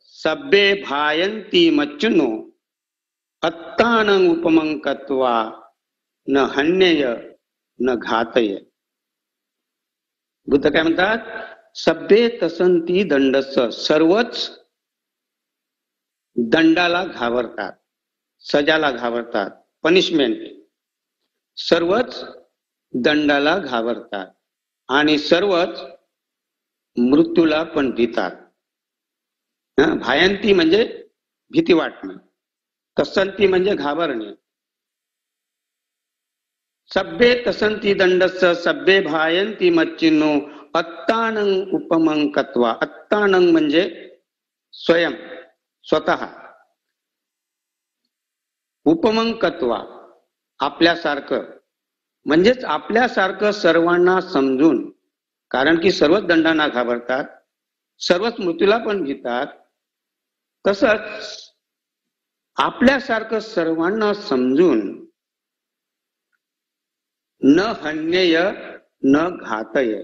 सभ्ये भायंती मच्चुनो अत्तान उपमंकत्वा न हन्यय न घातय। बुद्ध काय म्हणतात? सभ्ये तसंती दंडस सर्वच दंडाला घाबरतात सजाला घाबरतात पनिशमेंट सर्वच दंडाला घाबरतात आणि सर्वच मृत्यूला पण भीतात भायंती म्हणजे भीती वाटणे. तसंती म्हणजे घाबरणे. सभ्ये तसंती दंडस सभ्ये भायंती मच्चिनो अत्तानंग उपमंकत्वा. अत्तानंग म्हणजे स्वयं स्वतः. उपमंकत्वा आपल्यासारखं. म्हणजेच आपल्यासारखं सर्वांना समजून. कारण की सर्वच दंडांना घाबरतात सर्वच मृत्यूला पण घेतात तसंच आपल्यासारखं सर्वांना समजून न हन्यय न घातय.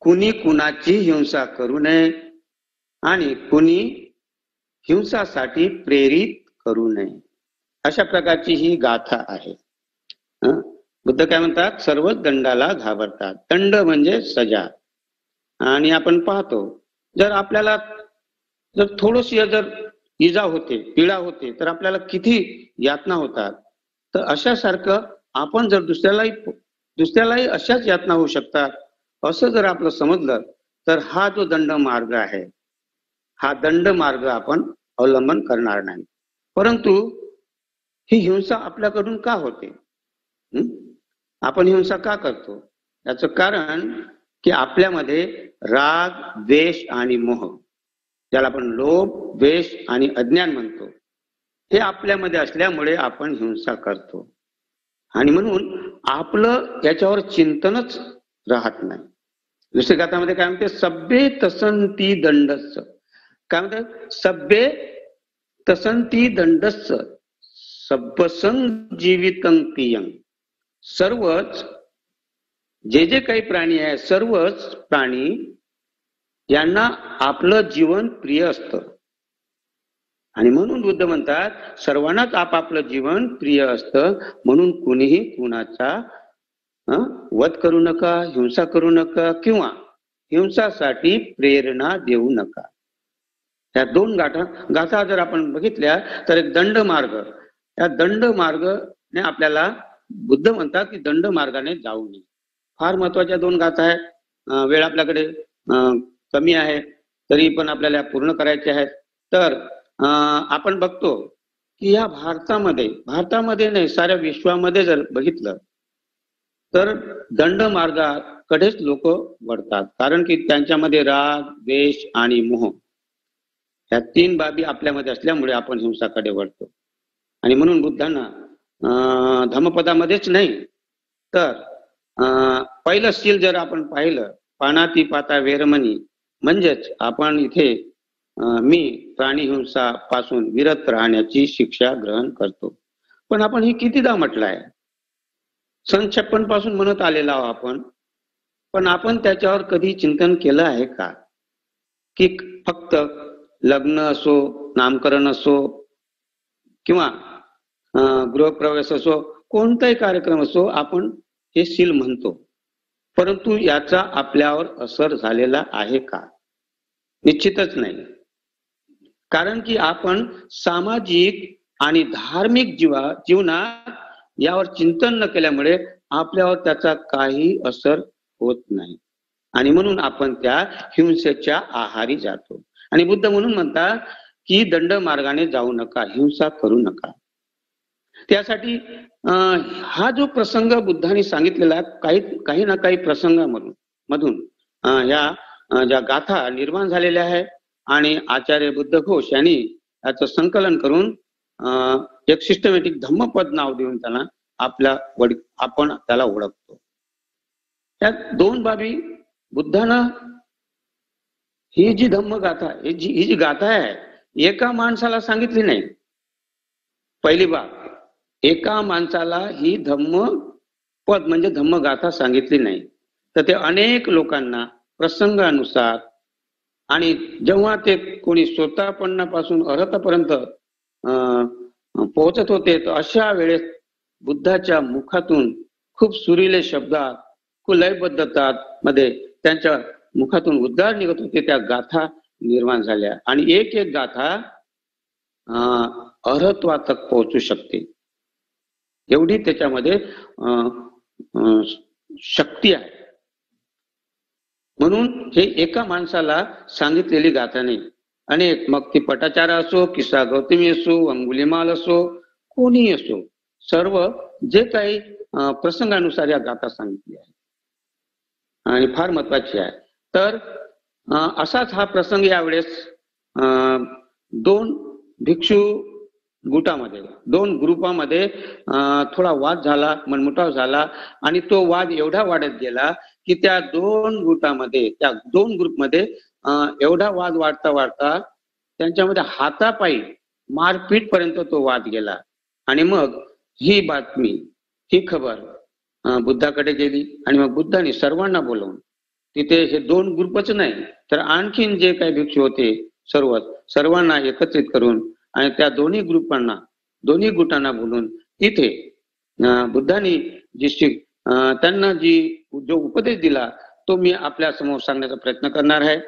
कुणी कुणाची हिंसा करू नये आणि कुणी हिंसासाठी प्रेरित करू नये. अशा प्रकारची ही गाथा आहे. बुद्ध काय म्हणतात? सर्वच दंडाला घाबरतात. दंड म्हणजे सजा. आणि आपण पाहतो जर आपल्याला जर थोडीशी जर इजा होते पीडा होते तर आपल्याला किती यातना होतात? तर अशासारखं आपण जर दुसऱ्यालाही दुसऱ्यालाही अशाच यातना होऊ शकतात? असं जर आपलं समजलं तर हा जो दंड मार्ग आहे हा दंड मार्ग आपण अवलंबन करणार नाही. परंतु ही हिंसा आपल्याकडून का होते? आपण हिंसा का करतो? याचं कारण की आपल्यामध्ये राग द्वेष आणि मोह ज्याला आपण लोभ द्वेष आणि अज्ञान म्हणतो हे आपल्यामध्ये असल्यामुळे आपण हिंसा करतो. आणि म्हणून आपलं याच्यावर चिंतनच राहत नाही. दुसऱ्या गातामध्ये काय म्हणते? सभ्ये तसंती दंडस काय म्हणतात सभ्ये तसंती दंडस सब्बसंग जीवितं सर्वच जे जे काही प्राणी आहे सर्वच प्राणी यांना आपलं जीवन प्रिय असतं. आणि म्हणून बुद्ध म्हणतात सर्वांनाच आपापलं जीवन प्रिय असतं. म्हणून कुणीही कुणाचा वध करू नका हिंसा करू नका किंवा हिंसासाठी प्रेरणा देऊ नका. या दोन गाठा गाथा जर आपण बघितल्या तर एक दंड मार्ग. या दंड मार्गने आपल्याला बुद्ध म्हणतात की दंड मार्गाने जाऊ नये. फार महत्त्वाच्या दोन गाथा आहेत. वेळ आपल्याकडे कमी आहे तरी पण आपल्याला पूर्ण करायचे आहेत. तर आपण बघतो की या भारतामध्ये भारतामध्ये नाही साऱ्या विश्वामध्ये जर बघितलं तर दंड मार्गाकडेच लोक वळतात. कारण की त्यांच्यामध्ये राग द्वेष आणि मोह या तीन बाबी आपल्यामध्ये असल्यामुळे आपण हिंसाकडे वळतो. आणि म्हणून बुद्धांना धमपदामध्येच नाही. तर पहिलं शील जर आपण पाहिलं पानाती पाता वेरमणी म्हणजेच आपण इथे मी प्राणी हिंसा पासून विरत राहण्याची शिक्षा ग्रहण करतो. पण आपण हे कितीदा म्हटलं आहे सन छप्पनपासून म्हणत आलेला आहो आपण. पण आपण त्याच्यावर कधी चिंतन केलं आहे का? की फक्त लग्न असो नामकरण असो किंवा गृहप्रवेश असो कोणताही कार्यक्रम असो आपण हे शील म्हणतो. परंतु याचा आपल्यावर असर झालेला आहे का? निश्चितच नाही. कारण की आपण सामाजिक आणि धार्मिक जीवा जीवनात यावर चिंतन न केल्यामुळे आपल्यावर त्याचा काही असर होत नाही. आणि म्हणून आपण त्या हिंसेच्या आहारी जातो. आणि बुद्ध म्हणून म्हणतात की दंड मार्गाने जाऊ नका हिंसा करू नका. त्यासाठी हा जो प्रसंग बुद्धाने सांगितलेला काही काही ना काही प्रसंगामधून मधून या ज्या गाथा निर्माण झालेल्या आहे आणि आचार्य बुद्ध घोष यांनी याचं संकलन करून एक सिस्टमॅटिक धम्मपद नाव देऊन त्याला आपल्या वड आपण त्याला ओळखतो. त्यात दोन बाबी बुद्धानं ही जी धम्म गाथा ही जी ही जी गाथा आहे एका माणसाला सांगितली नाही. पहिली बाब एका माणसाला ही धम्म पद म्हणजे धम्म गाथा सांगितली नाही. तर ते अनेक लोकांना प्रसंगानुसार. आणि जेव्हा ते कोणी स्वतःपणापासून अर्हतापर्यंत अं, पोहोचत होते तर अशा वेळेस बुद्धाच्या मुखातून खूप सुरीले शब्दात खूप मध्ये त्यांच्या मुखातून उद्गार निघत होते. त्या गाथा निर्माण झाल्या. आणि एक एक गाथा अं, अर्हत्वातक पोहोचू शकते. एवढी त्याच्यामध्ये अं, शक्ती आहे. म्हणून हे एका माणसाला सांगितलेली गाथा नाही. अनेक मग ती पटाचार असो किस्सा गौतमी असो अंगुलीमाल असो कोणी असो सर्व जे काही प्रसंगानुसार या गाथा सांगितली आहे आणि फार महत्वाची आहे. तर असाच हा प्रसंग यावेळेस अं, दोन भिक्षू गुटामध्ये. दोन ग्रुपामध्ये थोडा वाद झाला मनमुटाव झाला आणि तो वाद एवढा वाढत गेला की त्या दोन गुटामध्ये त्या दोन ग्रुपमध्ये एवढा वाद वाढता वाढता त्यांच्यामध्ये हातापायी मारपीट पर्यंत तो वाद गेला. आणि मग ही बातमी ही खबर बुद्धाकडे गेली आणि मग बुद्धाने सर्वांना बोलवून तिथे हे दोन ग्रुपच नाही तर आणखीन जे काही भिक्षू होते सर्व सर्वांना एकत्रित करून आणि त्या दोन्ही ग्रुपांना दोन्ही गुटांना बोलून इथे बुद्धांनी जी शिक त्यांना जी जो उपदेश दिला तो मी आपल्यासमोर सांगण्याचा प्रयत्न करणार आहे.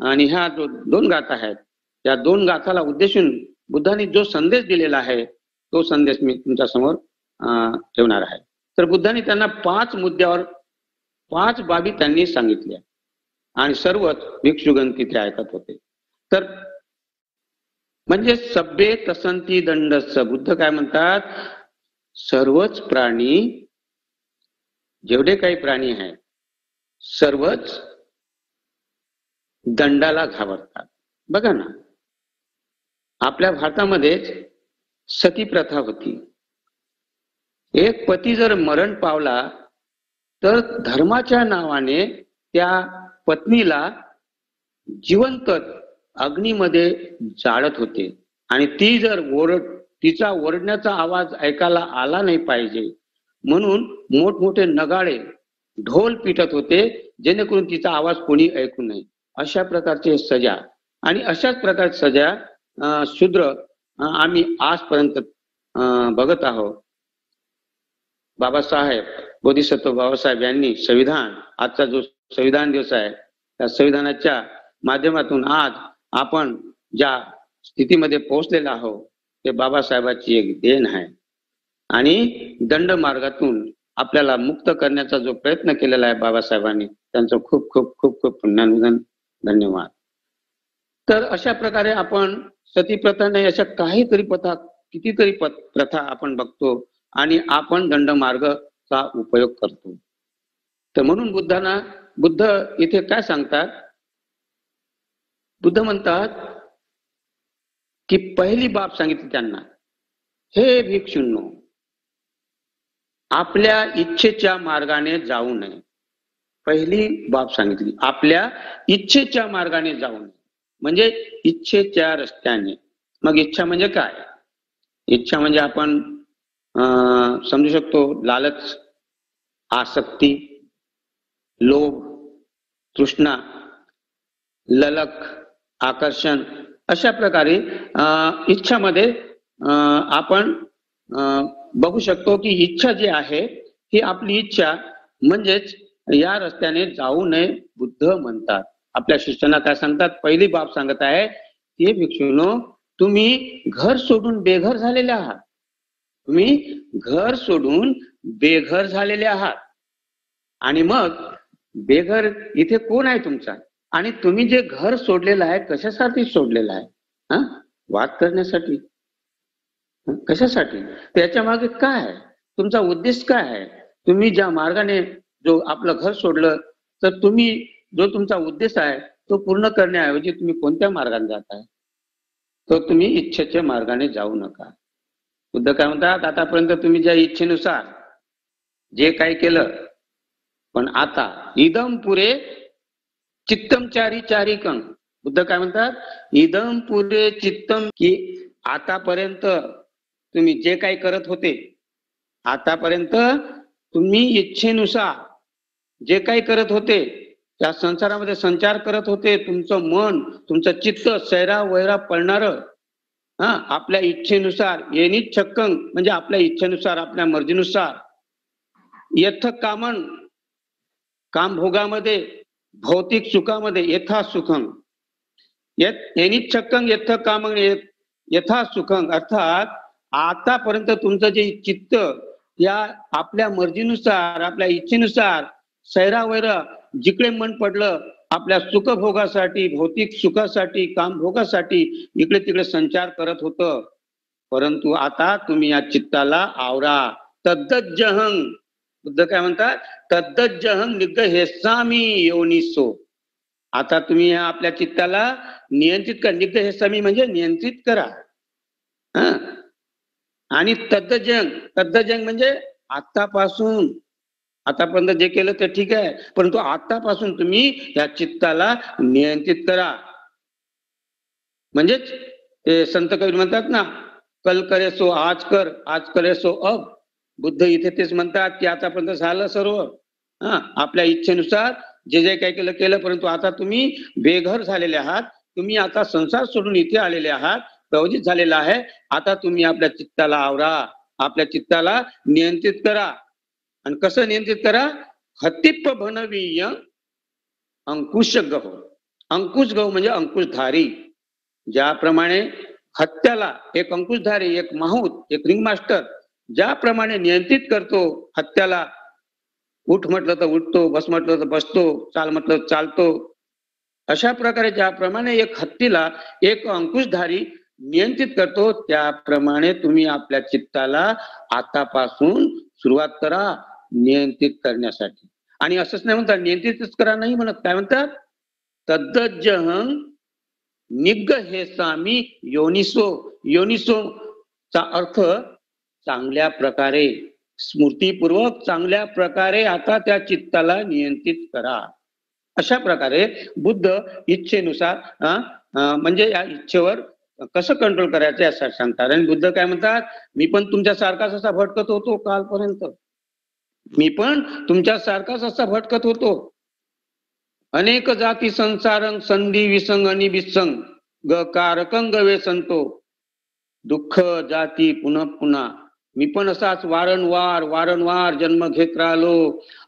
आणि ह्या जो दोन गाथा आहेत त्या दोन गाथाला उद्देशून बुद्धांनी जो संदेश दिलेला आहे तो संदेश मी तुमच्यासमोर ठेवणार आहे. तर बुद्धांनी त्यांना पाच मुद्द्यावर पाच बाबी त्यांनी सांगितल्या. आणि सर्वच भिक्षुगण तिथे ऐकत होते. तर म्हणजे सभ्ये तसंती दंडस बुद्ध काय म्हणतात? सर्वच प्राणी जेवढे काही प्राणी आहेत सर्वच दंडाला घाबरतात. बघा ना. आपल्या भारतामध्येच सती प्रथा होती. एक पती जर मरण पावला तर धर्माच्या नावाने त्या पत्नीला जिवंत अग्नीमध्ये जाळत होते. आणि ती जर ओरड तिचा ओरडण्याचा आवाज ऐकायला आला नाही पाहिजे म्हणून मोठमोठे नगाळे ढोल पिटत होते जेणेकरून तिचा आवाज कोणी ऐकू नये. अशा प्रकारचे सजा. आणि अशाच प्रकारची सजा शूद्र आम्ही आजपर्यंत अं, बघत आहोत. बाबासाहेब बोधिसत्व बाबासाहेब यांनी संविधान आजचा जो संविधान दिवस आहे त्या संविधानाच्या माध्यमातून आज आपण ज्या स्थितीमध्ये पोहोचलेलो आहोत ते बाबासाहेबाची एक देण आहे. आणि दंड मार्गातून आपल्याला मुक्त करण्याचा जो प्रयत्न केलेला आहे बाबासाहेबांनी त्यांचं खूप खूप खूप खूप पुण्यानुदान धन्यवाद. तर अशा प्रकारे आपण सती प्रथा नाही अशा काहीतरी प्रथा कितीतरी पथ- प्रथा आपण बघतो आणि आपण दंडमार्गचा उपयोग करतो. तर म्हणून बुद्धांना बुद्ध इथे काय सांगतात? बुद्ध म्हणतात की पहिली बाब सांगितली त्यांना हे भिक्षुंनो आपल्या इच्छेच्या मार्गाने जाऊ नये. पहिली बाब सांगितली आपल्या इच्छेच्या मार्गाने जाऊ नये. म्हणजे इच्छेच्या रस्त्याने. मग इच्छा म्हणजे काय? इच्छा म्हणजे आपण अं, समजू शकतो लालच आसक्ती लोभ तृष्णा ललक आकर्षण. अशा प्रकारे अं, इच्छामध्ये आपण बघू शकतो की इच्छा जी आहे ही आपली इच्छा म्हणजेच या रस्त्याने जाऊ नये बुद्ध म्हणतात. आपल्या शिष्यांना काय सांगतात? पहिली बाब सांगत आहे की भिक्षुनो तुम्ही घर सोडून बेघर झालेले आहात. तुम्ही घर सोडून बेघर झालेले आहात. आणि मग बेघर इथे कोण आहे तुमचा? आणि तुम्ही जे घर सोडलेलं आहे कशासाठी सोडलेलं आहे? हा? वाद करण्यासाठी. कशासाठी? त्याच्यामागे काय आहे? तुमचा उद्देश काय आहे? तुम्ही ज्या मार्गाने जो आपलं घर सोडलं तर तुम्ही जो तुमचा उद्देश आहे तो पूर्ण करण्याऐवजी तुम्ही कोणत्या मार्गाने जात तर तुम्ही इच्छेच्या मार्गाने जाऊ नका. बुद्ध काय म्हणतात आतापर्यंत तुम्ही ज्या इच्छेनुसार जे काही केलं पण आता इदम पुरे चित्तम चारी चारी कंग बुद्ध काय म्हणतात? इदम पुरे चित्तम की आतापर्यंत तुम्ही जे काही करत होते आतापर्यंत तुम्ही इच्छेनुसार जे काही करत होते त्या संसारामध्ये संचार करत होते तुमचं मन तुमचं चित्त सैरा वैरा पडणार हा आपल्या इच्छेनुसार येणी छक्कन म्हणजे आपल्या इच्छेनुसार आपल्या मर्जीनुसार. यथ कामन काम भोगामध्ये भौतिक सुखामध्ये यथा सुखम येणी छक्कंग यथ काम यथा सुखंग अर्थात आतापर्यंत तुमचं जे चित्त या आपल्या मर्जीनुसार आपल्या इच्छेनुसार सैरावैर जिकडे मन पडलं आपल्या सुखभोगासाठी भौतिक सुखासाठी कामभोगासाठी इकडे तिकडे संचार करत होत. परंतु आता तुम्ही या चित्ताला आवरा. तद्दज्जहंग बुद्ध काय म्हणतात? तद्दज्जहंग निग्ध हेसामी योनिसो आता तुम्ही आपल्या चित्ताला नियंत्रित करा. निग्ध हेसामी म्हणजे नियंत्रित करा. हा? आणि तद्दजंग तद्दजंग म्हणजे आतापासून आतापर्यंत जे केलं ते ठीक आहे. परंतु आतापासून तुम्ही या चित्ताला नियंत्रित करा. म्हणजेच ते संत कवी म्हणतात ना कल करे सो आज कर आज करे सो अब. बुद्ध इथे तेच म्हणतात की आतापर्यंत झालं सर्व. हा आपल्या इच्छेनुसार जे जे काही केलं केलं परंतु आता तुम्ही बेघर झालेले आहात. तुम्ही आता संसार सोडून इथे आलेले आहात. प्रवजित झालेला आहे. आता तुम्ही आपल्या चित्ताला आवरा. आपल्या चित्ताला नियंत्रित करा. आणि कसं नियंत्रित करा? हतिप भनवीय अंकुश गहू अंकुश गहू म्हणजे अंकुशधारी. ज्याप्रमाणे हत्याला एक अंकुशधारी एक माहूत एक रिंग मास्टर ज्याप्रमाणे नियंत्रित करतो हत्याला उठ म्हटलं तर उठतो बस म्हटलं तर बसतो चाल म्हटलं तर चालतो. अशा प्रकारे ज्याप्रमाणे एक हत्तीला एक अंकुशधारी नियंत्रित करतो त्याप्रमाणे तुम्ही आपल्या चित्ताला आतापासून सुरुवात करा नियंत्रित करण्यासाठी. आणि असंच नाही म्हणतात नियंत्रितच करा नाही म्हणत. काय म्हणतात? तद्दजहंग निग्ग हे सामी योनिसो. योनिसो चा अर्थ चांगल्या प्रकारे स्मृतीपूर्वक चांगल्या प्रकारे आता त्या चित्ताला नियंत्रित करा. अशा प्रकारे बुद्ध इच्छेनुसार म्हणजे या इच्छेवर कसं कंट्रोल करायचं असं सांगतात. आणि बुद्ध काय म्हणतात मी पण तुमच्या सारखाच असा भटकत होतो कालपर्यंत. मी पण तुमच्या सारखाच असा भटकत होतो. अनेक जाती संसारंग संधी विसंग आणि विसंग ग कारकंग वे संतो. दुःख जाती पुन्हा पुन्हा मी पण असाच वारंवार वारंवार जन्म घेत राहिलो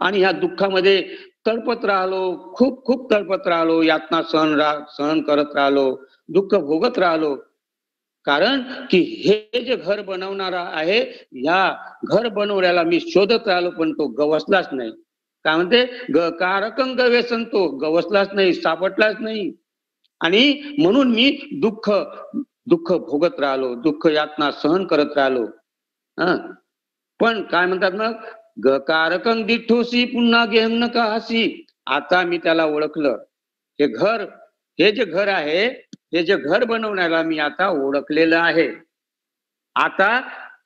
आणि ह्या दुःखामध्ये तळपत राहिलो खूप खूप तळपत राहिलो यातना सहन रा सहन करत राहिलो दुःख भोगत राहिलो. कारण की हे जे घर बनवणारा आहे या घर बनवण्याला मी शोधत राहिलो पण तो गवसलाच नाही. काय म्हणते? ग कारकंग व्यसन तो गवसलाच नाही सापडलाच नाही. आणि म्हणून मी दुःख दुःख भोगत राहिलो दुःख यातना सहन करत राहिलो. पण काय म्हणतात मग? ग कारकंग दिठोसी पुन्हा गेहन का हसी. आता मी त्याला ओळखलं. हे घर हे जे घर आहे हे जे घर बनवण्याला मी आता ओळखलेलं आहे. आता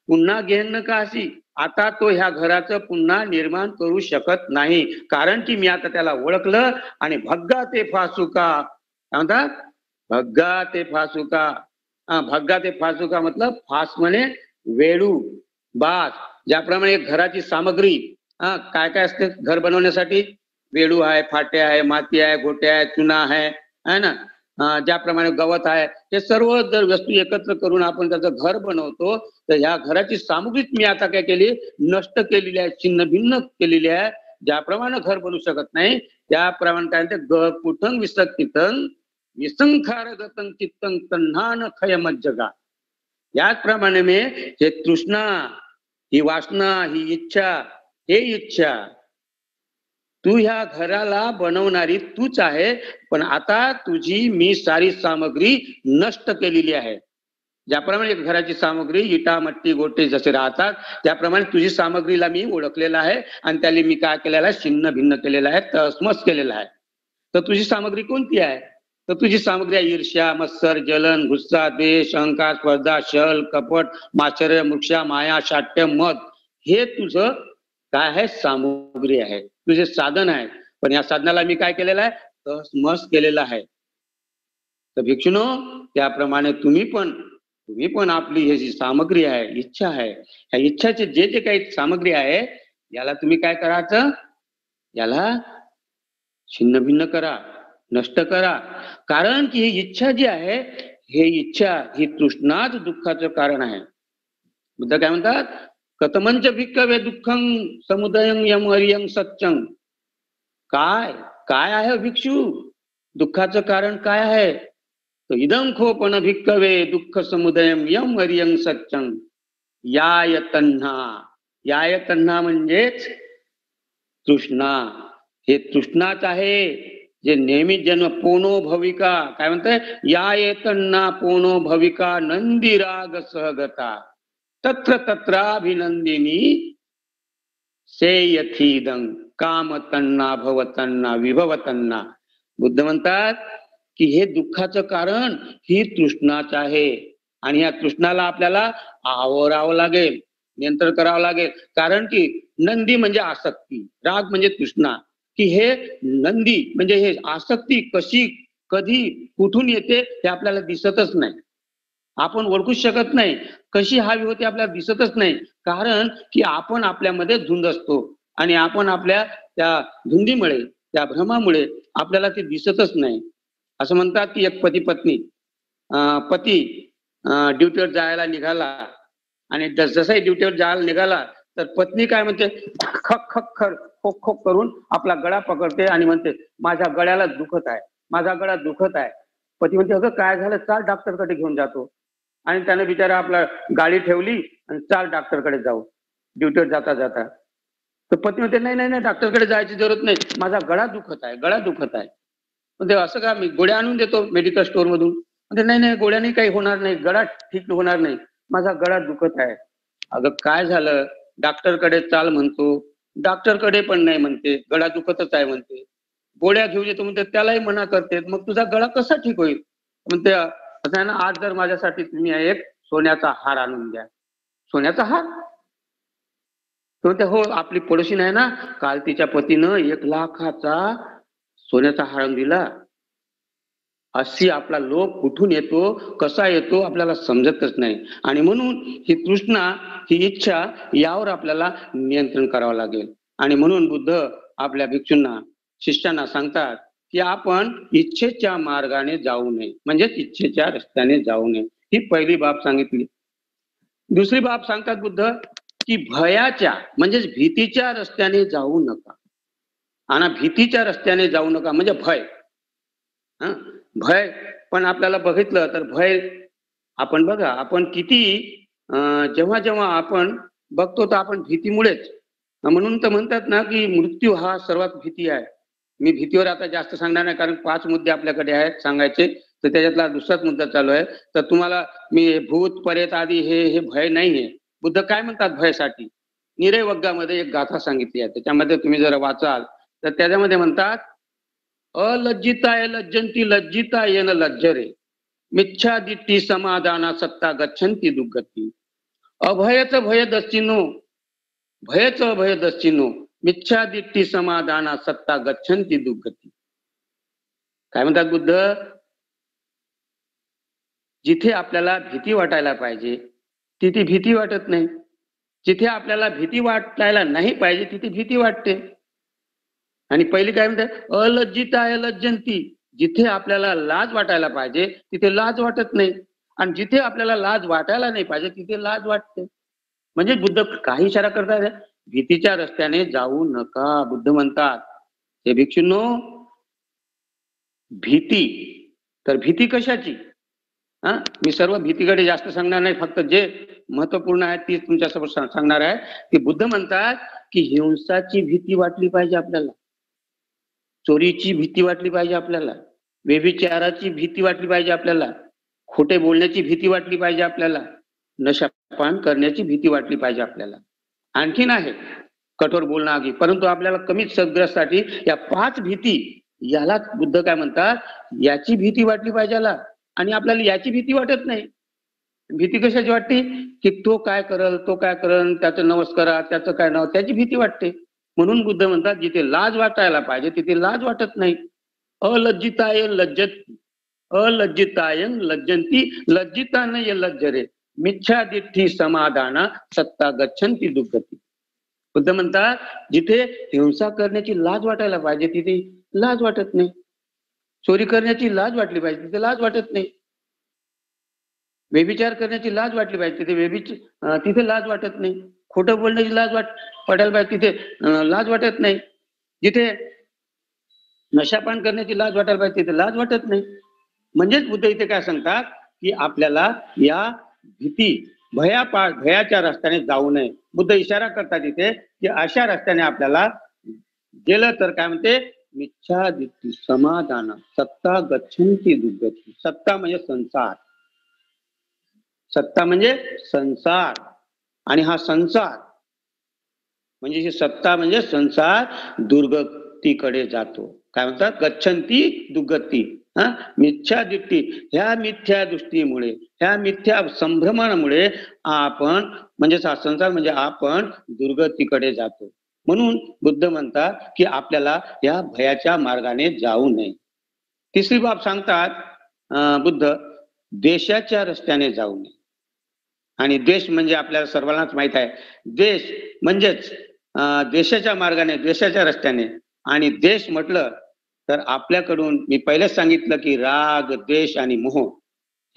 पुन्हा घेणं का अशी आता तो ह्या घराचं पुन्हा निर्माण करू शकत नाही. कारण की मी आता त्याला ओळखलं आणि भग्गा ते फासुका. म्हणतात? भग्गा ते फासुका. भग्गा ते फासुका मतलब फास म्हणे वेळू बास ज्याप्रमाणे घराची सामग्री हा काय काय असते घर बनवण्यासाठी? वेळू आहे फाटे आहे माती आहे गोटे आहे चुना आहे ना? ज्याप्रमाणे गवत आहे हे सर्व जर वस्तू एकत्र करून आपण त्याचं घर बनवतो तर ह्या घराची सामग्रीच मी आता काय केली? नष्ट केलेली आहे छिन्न भिन्न केलेली आहे ज्याप्रमाणे घर बनवू शकत नाही त्याप्रमाणे काय म्हणते? ग कुठंग विसक्तितंग विसंखार गतं चित्तंग तन्हान खयमत जगा याचप्रमाणे मी हे तृष्णा ही वासना ही इच्छा हे इच्छा तू ह्या घराला बनवणारी तूच आहे पण आता तुझी मी सारी सामग्री नष्ट केलेली आहे. ज्याप्रमाणे घराची सामग्री इटा मट्टी गोटे जसे राहतात त्याप्रमाणे तुझी सामग्रीला मी ओळखलेला आहे आणि त्याला मी काय केलेला आहे छिन्न भिन्न केलेलं आहे तसमस केलेला आहे. तर तुझी सामग्री कोणती आहे? तर तुझी सामग्री आहे ईर्ष्या मत्सर जलन गुस्सा द्वेष अहंकार स्पर्धा शल कपट माचर्य मृक्षा माया शाट्य मत हे तुझं काय आहे? सामग्री आहे. तुझे साधन आहे. पण या साधनाला मी काय केलेलं आहे? मस्त केलेलं आहे. तर भिक्षुनो त्याप्रमाणे तुम्ही पण तुम्ही पण आपली हे जी सामग्री आहे इच्छा आहे ह्या इच्छाचे जे जे काही सामग्री आहे याला तुम्ही काय करायचं? याला छिन्न भिन्न करा. नष्ट करा. कारण की ही इच्छा जी आहे हे इच्छा ही तृष्णाच दुःखाचं कारण आहे. बुद्ध काय म्हणतात? कथमंच भिक्कवे दुःखं समुदयं यम हरियं सच्चंग काय? काय आहे भिक्षू? दुःखाचं कारण काय आहे? तो इदम खोपण भिक्कवे दुःख समुदयम यम हरियं सच्चंग याय तन्हा. याय तन्हा म्हणजेच तृष्णा. हे तृष्णाच आहे. जे नेहमी जन्म पोनो भविका काय म्हणतंय? या एकन्ना पोनो भविका नंदी राग सहगता। तत्र तत्राभिनंदिनी सेयथीदं काम तन्ना भवतन्ना विभवतन्ना। बुद्ध म्हणतात की हे दुःखाचं कारण ही तृष्णाच आहे. आणि या तृष्णाला आपल्याला आवरावं लागेल नियंत्रण करावं लागेल. कारण की नंदी म्हणजे आसक्ती राग म्हणजे तृष्णा. की हे नंदी म्हणजे हे आसक्ती कशी कधी कुठून येते हे आपल्याला दिसतच नाही. आपण ओळखूच शकत नाही कशी हवी होती आपल्याला दिसतच नाही. कारण की आपण आपल्यामध्ये धुंद असतो आणि आपण आपल्या त्या धुंदीमुळे त्या भ्रमामुळे आपल्याला ते दिसतच नाही. असं म्हणतात की एक पती पत्नी पती ड्युटीवर जायला निघाला आणि जसंही ड्युटीवर जायला निघाला तर पत्नी काय म्हणते? खक खक खर खोक खोक करून आपला गळा पकडते आणि म्हणते माझ्या गळ्याला दुखत आहे. माझा गळा दुखत आहे. पती म्हणते अगं काय झालं? चाल डॉक्टरकडे घेऊन जातो आणि त्याने बिचारा आपला गाडी ठेवली आणि चाल डॉक्टरकडे जाऊ. ड्युटीवर जाता जाता. तर पत्नी म्हणते नाही नाही नाही डॉक्टरकडे जायची जरूरत नाही. माझा गळा दुखत आहे गळा दुखत आहे. म्हणजे असं का? मी गोळ्या आणून देतो मेडिकल स्टोअर मधून म्हणजे नाही नाही गोळ्याने काही होणार नाही. गळा ठीक होणार नाही. माझा गळा दुखत आहे. अगं काय झालं? डॉक्टरकडे चाल म्हणतो. डॉक्टरकडे पण नाही म्हणते. गळा दुखतच आहे म्हणते. गोळ्या घेऊन येतो म्हणते. त्यालाही मना करते. मग तुझा गळा कसा ठीक होईल? म्हणते असं आहे ना आज जर माझ्यासाठी तुम्ही एक सोन्याचा हार आणून द्या. सोन्याचा हार? म्हणते हो आपली पडोशी नाही ना. काल तिच्या पतीनं एक लाखाचा सोन्याचा हार दिला. अशी आपला लोक कुठून येतो कसा येतो आपल्याला समजतच नाही. आणि म्हणून ही तृष्णा ही इच्छा यावर आपल्याला नियंत्रण करावं लागेल. आणि म्हणून बुद्ध आपल्या भिक्षूंना शिष्यांना सांगतात की आपण इच्छेच्या मार्गाने जाऊ नये. म्हणजेच इच्छेच्या रस्त्याने जाऊ नये. ही पहिली बाब सांगितली. दुसरी बाब सांगतात बुद्ध की भयाच्या म्हणजेच भीतीच्या रस्त्याने जाऊ नका. आणि भीतीच्या रस्त्याने जाऊ नका म्हणजे भय. हा? भय. पण आपल्याला बघितलं तर भय आपण बघा आपण किती जेव्हा जेव्हा आपण बघतो तर आपण भीतीमुळेच. म्हणून तर म्हणतात ना की मृत्यू हा सर्वात भीती आहे. मी भीतीवर आता जास्त सांगणार नाही कारण पाच मुद्दे आपल्याकडे आहेत सांगायचे. तर त्याच्यातला दुसराच मुद्दा चालू आहे. तर तुम्हाला मी भूत पर्यत आदी हे हे भय नाहीये. बुद्ध काय म्हणतात भयसाठी? निरय वग्गामध्ये एक गाथा सांगितली आहे. त्याच्यामध्ये तुम्ही जर वाचाल तर त्याच्यामध्ये म्हणतात अलज्जिताय लज्जंती लज्जिता येन लज्जरे। मिच्छादिट्टी समाधाना सत्ता गच्छंती दुर्गती। अभयच भय दस्तिनो भयच अभय दस्तिनो मिच्छादिट्टी समाधाना सत्ता गच्छंती दुर्गती। काय म्हणतात बुद्ध? जिथे आपल्याला भीती वाटायला पाहिजे तिथे भीती वाटत नाही. जिथे आपल्याला भीती वाटायला नाही पाहिजे तिथे भीती वाटते. आणि पहिली काय म्हणते? अलज्जित आहे लज्जंती जिथे आपल्याला लाज वाटायला पाहिजे तिथे लाज वाटत नाही. आणि जिथे आपल्याला लाज वाटायला नाही पाहिजे तिथे लाज वाटते. म्हणजे बुद्ध काही इशारा करतात भीतीच्या रस्त्याने जाऊ नका बुद्ध म्हणतात. हे भिक्षूंनो भीती. तर भीती कशाची? हा? मी सर्व भीतीकडे जास्त सांगणार नाही. फक्त जे महत्त्वपूर्ण आहे ती तुमच्यासमोर सांगणार आहे. की बुद्ध म्हणतात की हिंसाची भीती वाटली पाहिजे आपल्याला. चोरीची भीती वाटली पाहिजे आपल्याला. व्यभिचाराची भीती वाटली पाहिजे आपल्याला. खोटे बोलण्याची भीती वाटली पाहिजे आपल्याला. नशापान करण्याची भीती वाटली पाहिजे आपल्याला. आणखीन आहे. कठोर बोलणं आगी. परंतु आपल्याला कमी सदग्रस्तासाठी या पाच भीती यालाच बुद्ध काय म्हणतात? याची भीती वाटली पाहिजे आणि आपल्याला याची भीती वाटत नाही. भीती कशाची वाटते? की तो काय करल तो काय करल त्याचं नमस्कारा त्याचं काय नाव त्याची भीती वाटते. म्हणून बुद्ध म्हणतात जिथे लाज वाटायला पाहिजे तिथे लाज वाटत नाही. अलज्जिताय लज्जत अलज्जिताय लज्जंती लज्जितान ये लज्जरे. मिच्छादिठी समाधाना सत्ता गच्छंती दुःखती बुद्ध म्हणतात जिथे हिंसा करण्याची लाज वाटायला पाहिजे तिथे लाज वाटत नाही. चोरी करण्याची लाज वाटली पाहिजे तिथे लाज वाटत नाही. व्यभिचार करण्याची लाज वाटली पाहिजे तिथे व्यभिच तिथे लाज वाटत नाही. खोटं बोलण्याची लाज वाट वाटायला पाहिजे तिथे लाज वाटत नाही. जिथे नशापान करण्याची लाज वाटायला पाहिजे तिथे लाज वाटत नाही. म्हणजेच बुद्ध इथे काय सांगतात की आपल्याला या भीती भयापा भयाच्या रस्त्याने जाऊ नये. बुद्ध इशारा करतात इथे की अशा रस्त्याने आपल्याला गेलं तर काय म्हणते? मिच्छा दित्ती समाधान सत्ता गच्छंती दुर्गती. सत्ता म्हणजे संसार. सत्ता म्हणजे संसार. आणि हा संसार म्हणजे ही सत्ता म्हणजे संसार दुर्गतीकडे जातो. काय म्हणतात? गच्छंती दुर्गती. हा? मिथ्या दृष्टी ह्या मिथ्या दृष्टीमुळे ह्या मिथ्या संभ्रमणामुळे आपण म्हणजे हा संसार म्हणजे आपण दुर्गतीकडे जातो. म्हणून बुद्ध म्हणतात की आपल्याला या भयाच्या मार्गाने जाऊ नये. तिसरी बाब सांगतात बुद्ध देशाच्या रस्त्याने जाऊ नये. आणि द्वेष म्हणजे आपल्याला सर्वांनाच माहीत आहे. देश म्हणजेच देशाच्या मार्गाने द्वेषाच्या रस्त्याने. आणि देश म्हटलं तर आपल्याकडून मी पहिलेच सांगितलं की राग द्वेष आणि मोह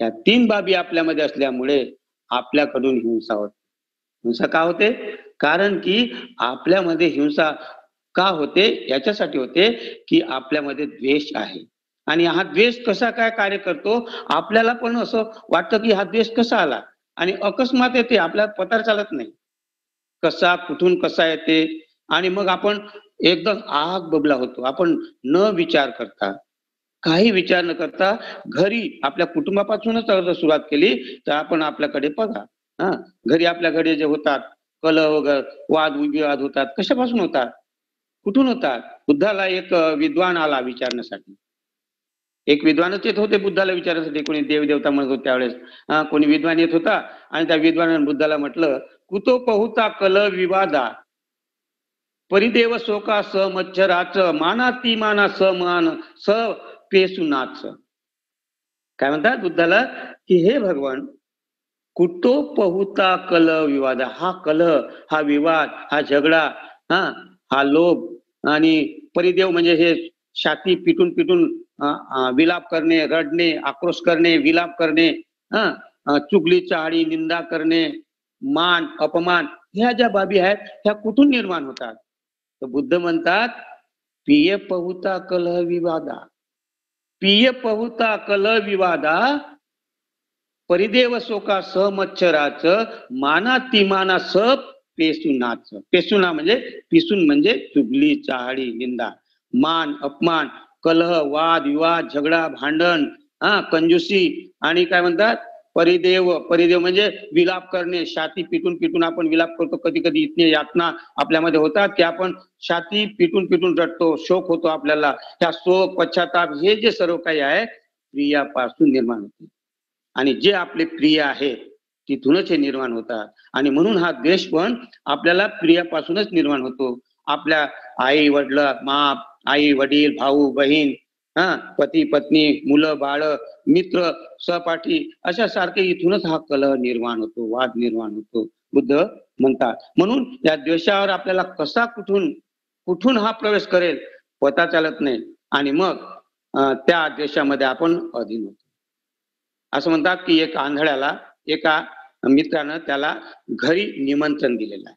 या तीन बाबी आपल्यामध्ये असल्यामुळे आपल्याकडून हिंसा होते. हिंसा का होते? कारण की आपल्यामध्ये हिंसा का होते? याच्यासाठी होते की आपल्यामध्ये द्वेष आहे. आणि हा द्वेष कसा काय कार्य करतो? आपल्याला पण असं वाटतं की हा द्वेष कसा आला? आणि अकस्मात येते आपल्याला पतार चालत नाही. कसा कुठून कसा येते? आणि मग आपण एकदम आग बबला होतो. आपण न विचार करता काही विचार न करता घरी आपल्या कुटुंबापासूनच अर्ज सुरुवात केली तर आपण आपल्याकडे बघा. हा घरी आपल्याकडे जे होतात कल वगैरे वाद विवाद होतात कशापासून होतात? कुठून होतात? बुद्धाला एक विद्वान आला विचारण्यासाठी. एक विद्वानच येत होते बुद्धाला विचारण्यासाठी कोणी देवदेवता म्हणत होते त्यावेळेस. कोणी विद्वान येत होता आणि त्या विद्वानाने बुद्धाला म्हटलं कुतो पहुता कल विवादा. परिदेव शोका स मच्छराच माना ती माना स मान स पेसुनाच काय म्हणतात बुद्धाला? की हे भगवान कुतो पहुता कल विवाद. हा कल हा विवाद हा झगडा हा हा लोभ आणि परिदेव म्हणजे हे छाती पिटून पिटून विलाप करणे रडणे आक्रोश करणे विलाप करणे हा चुगली चाळी निंदा करणे मान अपमान ह्या ज्या बाबी आहेत ह्या कुठून निर्माण होतात? तर बुद्ध म्हणतात पिय पहुता कलह विवादा. पिय पहुता कलह विवादा परिदेव शोका सहमच्छराच माना तिमाना स पेसुनाच. पेसुना म्हणजे पिसून म्हणजे चुगली चाळी निंदा. मान अपमान कलह वाद विवाद झगडा भांडण हा कंजुसी आणि काय म्हणतात? परिदेव. परिदेव म्हणजे विलाप करणे. छाती पिटून पिटून आपण विलाप करतो. कधी कधी इतने यातना आपल्यामध्ये होतात की आपण छाती पिटून पिटून रटतो शोक होतो आपल्याला. त्या शोक पश्चाताप हे जे सर्व काही आहे प्रियापासून निर्माण होते. आणि जे आपले प्रिय आहे तिथूनच हे निर्माण होतात. आणि म्हणून हा द्वेष पण आपल्याला प्रियापासूनच निर्माण होतो. आपल्या आई वडील माप आई वडील भाऊ बहीण हा पती पत्नी मुलं बाळ मित्र सहपाठी अशा सारखे इथूनच हा कलह निर्माण होतो वाद निर्माण होतो बुद्ध म्हणतात. म्हणून या द्वेषावर आपल्याला कसा कुठून कुठून हा प्रवेश करेल पता चालत नाही. आणि मग त्या द्वेषामध्ये आपण अधीन होतो. असं म्हणतात की एक आंधळ्याला एका मित्रानं त्याला घरी निमंत्रण दिलेलं आहे.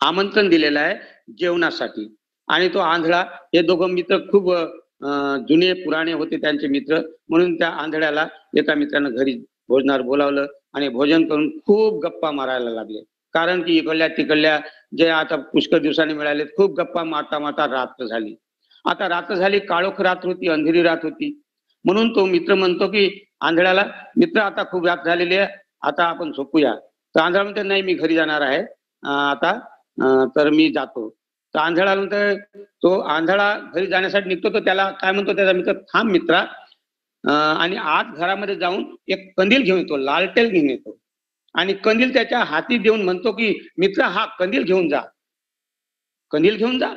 आमंत्रण दिलेलं आहे जेवणासाठी. आणि तो आंधळा हे दोघं मित्र खूप जुने पुराणे होते त्यांचे मित्र. म्हणून त्या आंधळ्याला एका मित्रानं घरी भोजनावर बोलावलं आणि भोजन करून खूप गप्पा मारायला लागले. कारण की इकडल्या तिकडल्या जे आता पुष्कळ दिवसांनी मिळाले खूप गप्पा मारता मारता रात्र झाली. आता रात्र झाली काळोख रात्र होती अंधेरी रात होती. म्हणून तो मित्र म्हणतो की आंधळ्याला मित्र आता खूप रात झालेली आहे आता आपण झोपूया. तर आंधळा म्हणतो नाही मी घरी जाणार आहे. आता तर मी जातो. तर आंधळानंतर तो आंधळा घरी जाण्यासाठी निघतो तर त्याला काय म्हणतो त्याचा मित्र थांब मित्रा. आणि आत घरामध्ये जाऊन एक कंदील घेऊन येतो लालटेल घेऊन येतो. आणि कंदील त्याच्या हाती देऊन म्हणतो की मित्र हा कंदील घेऊन जा. कंदील घेऊन जा.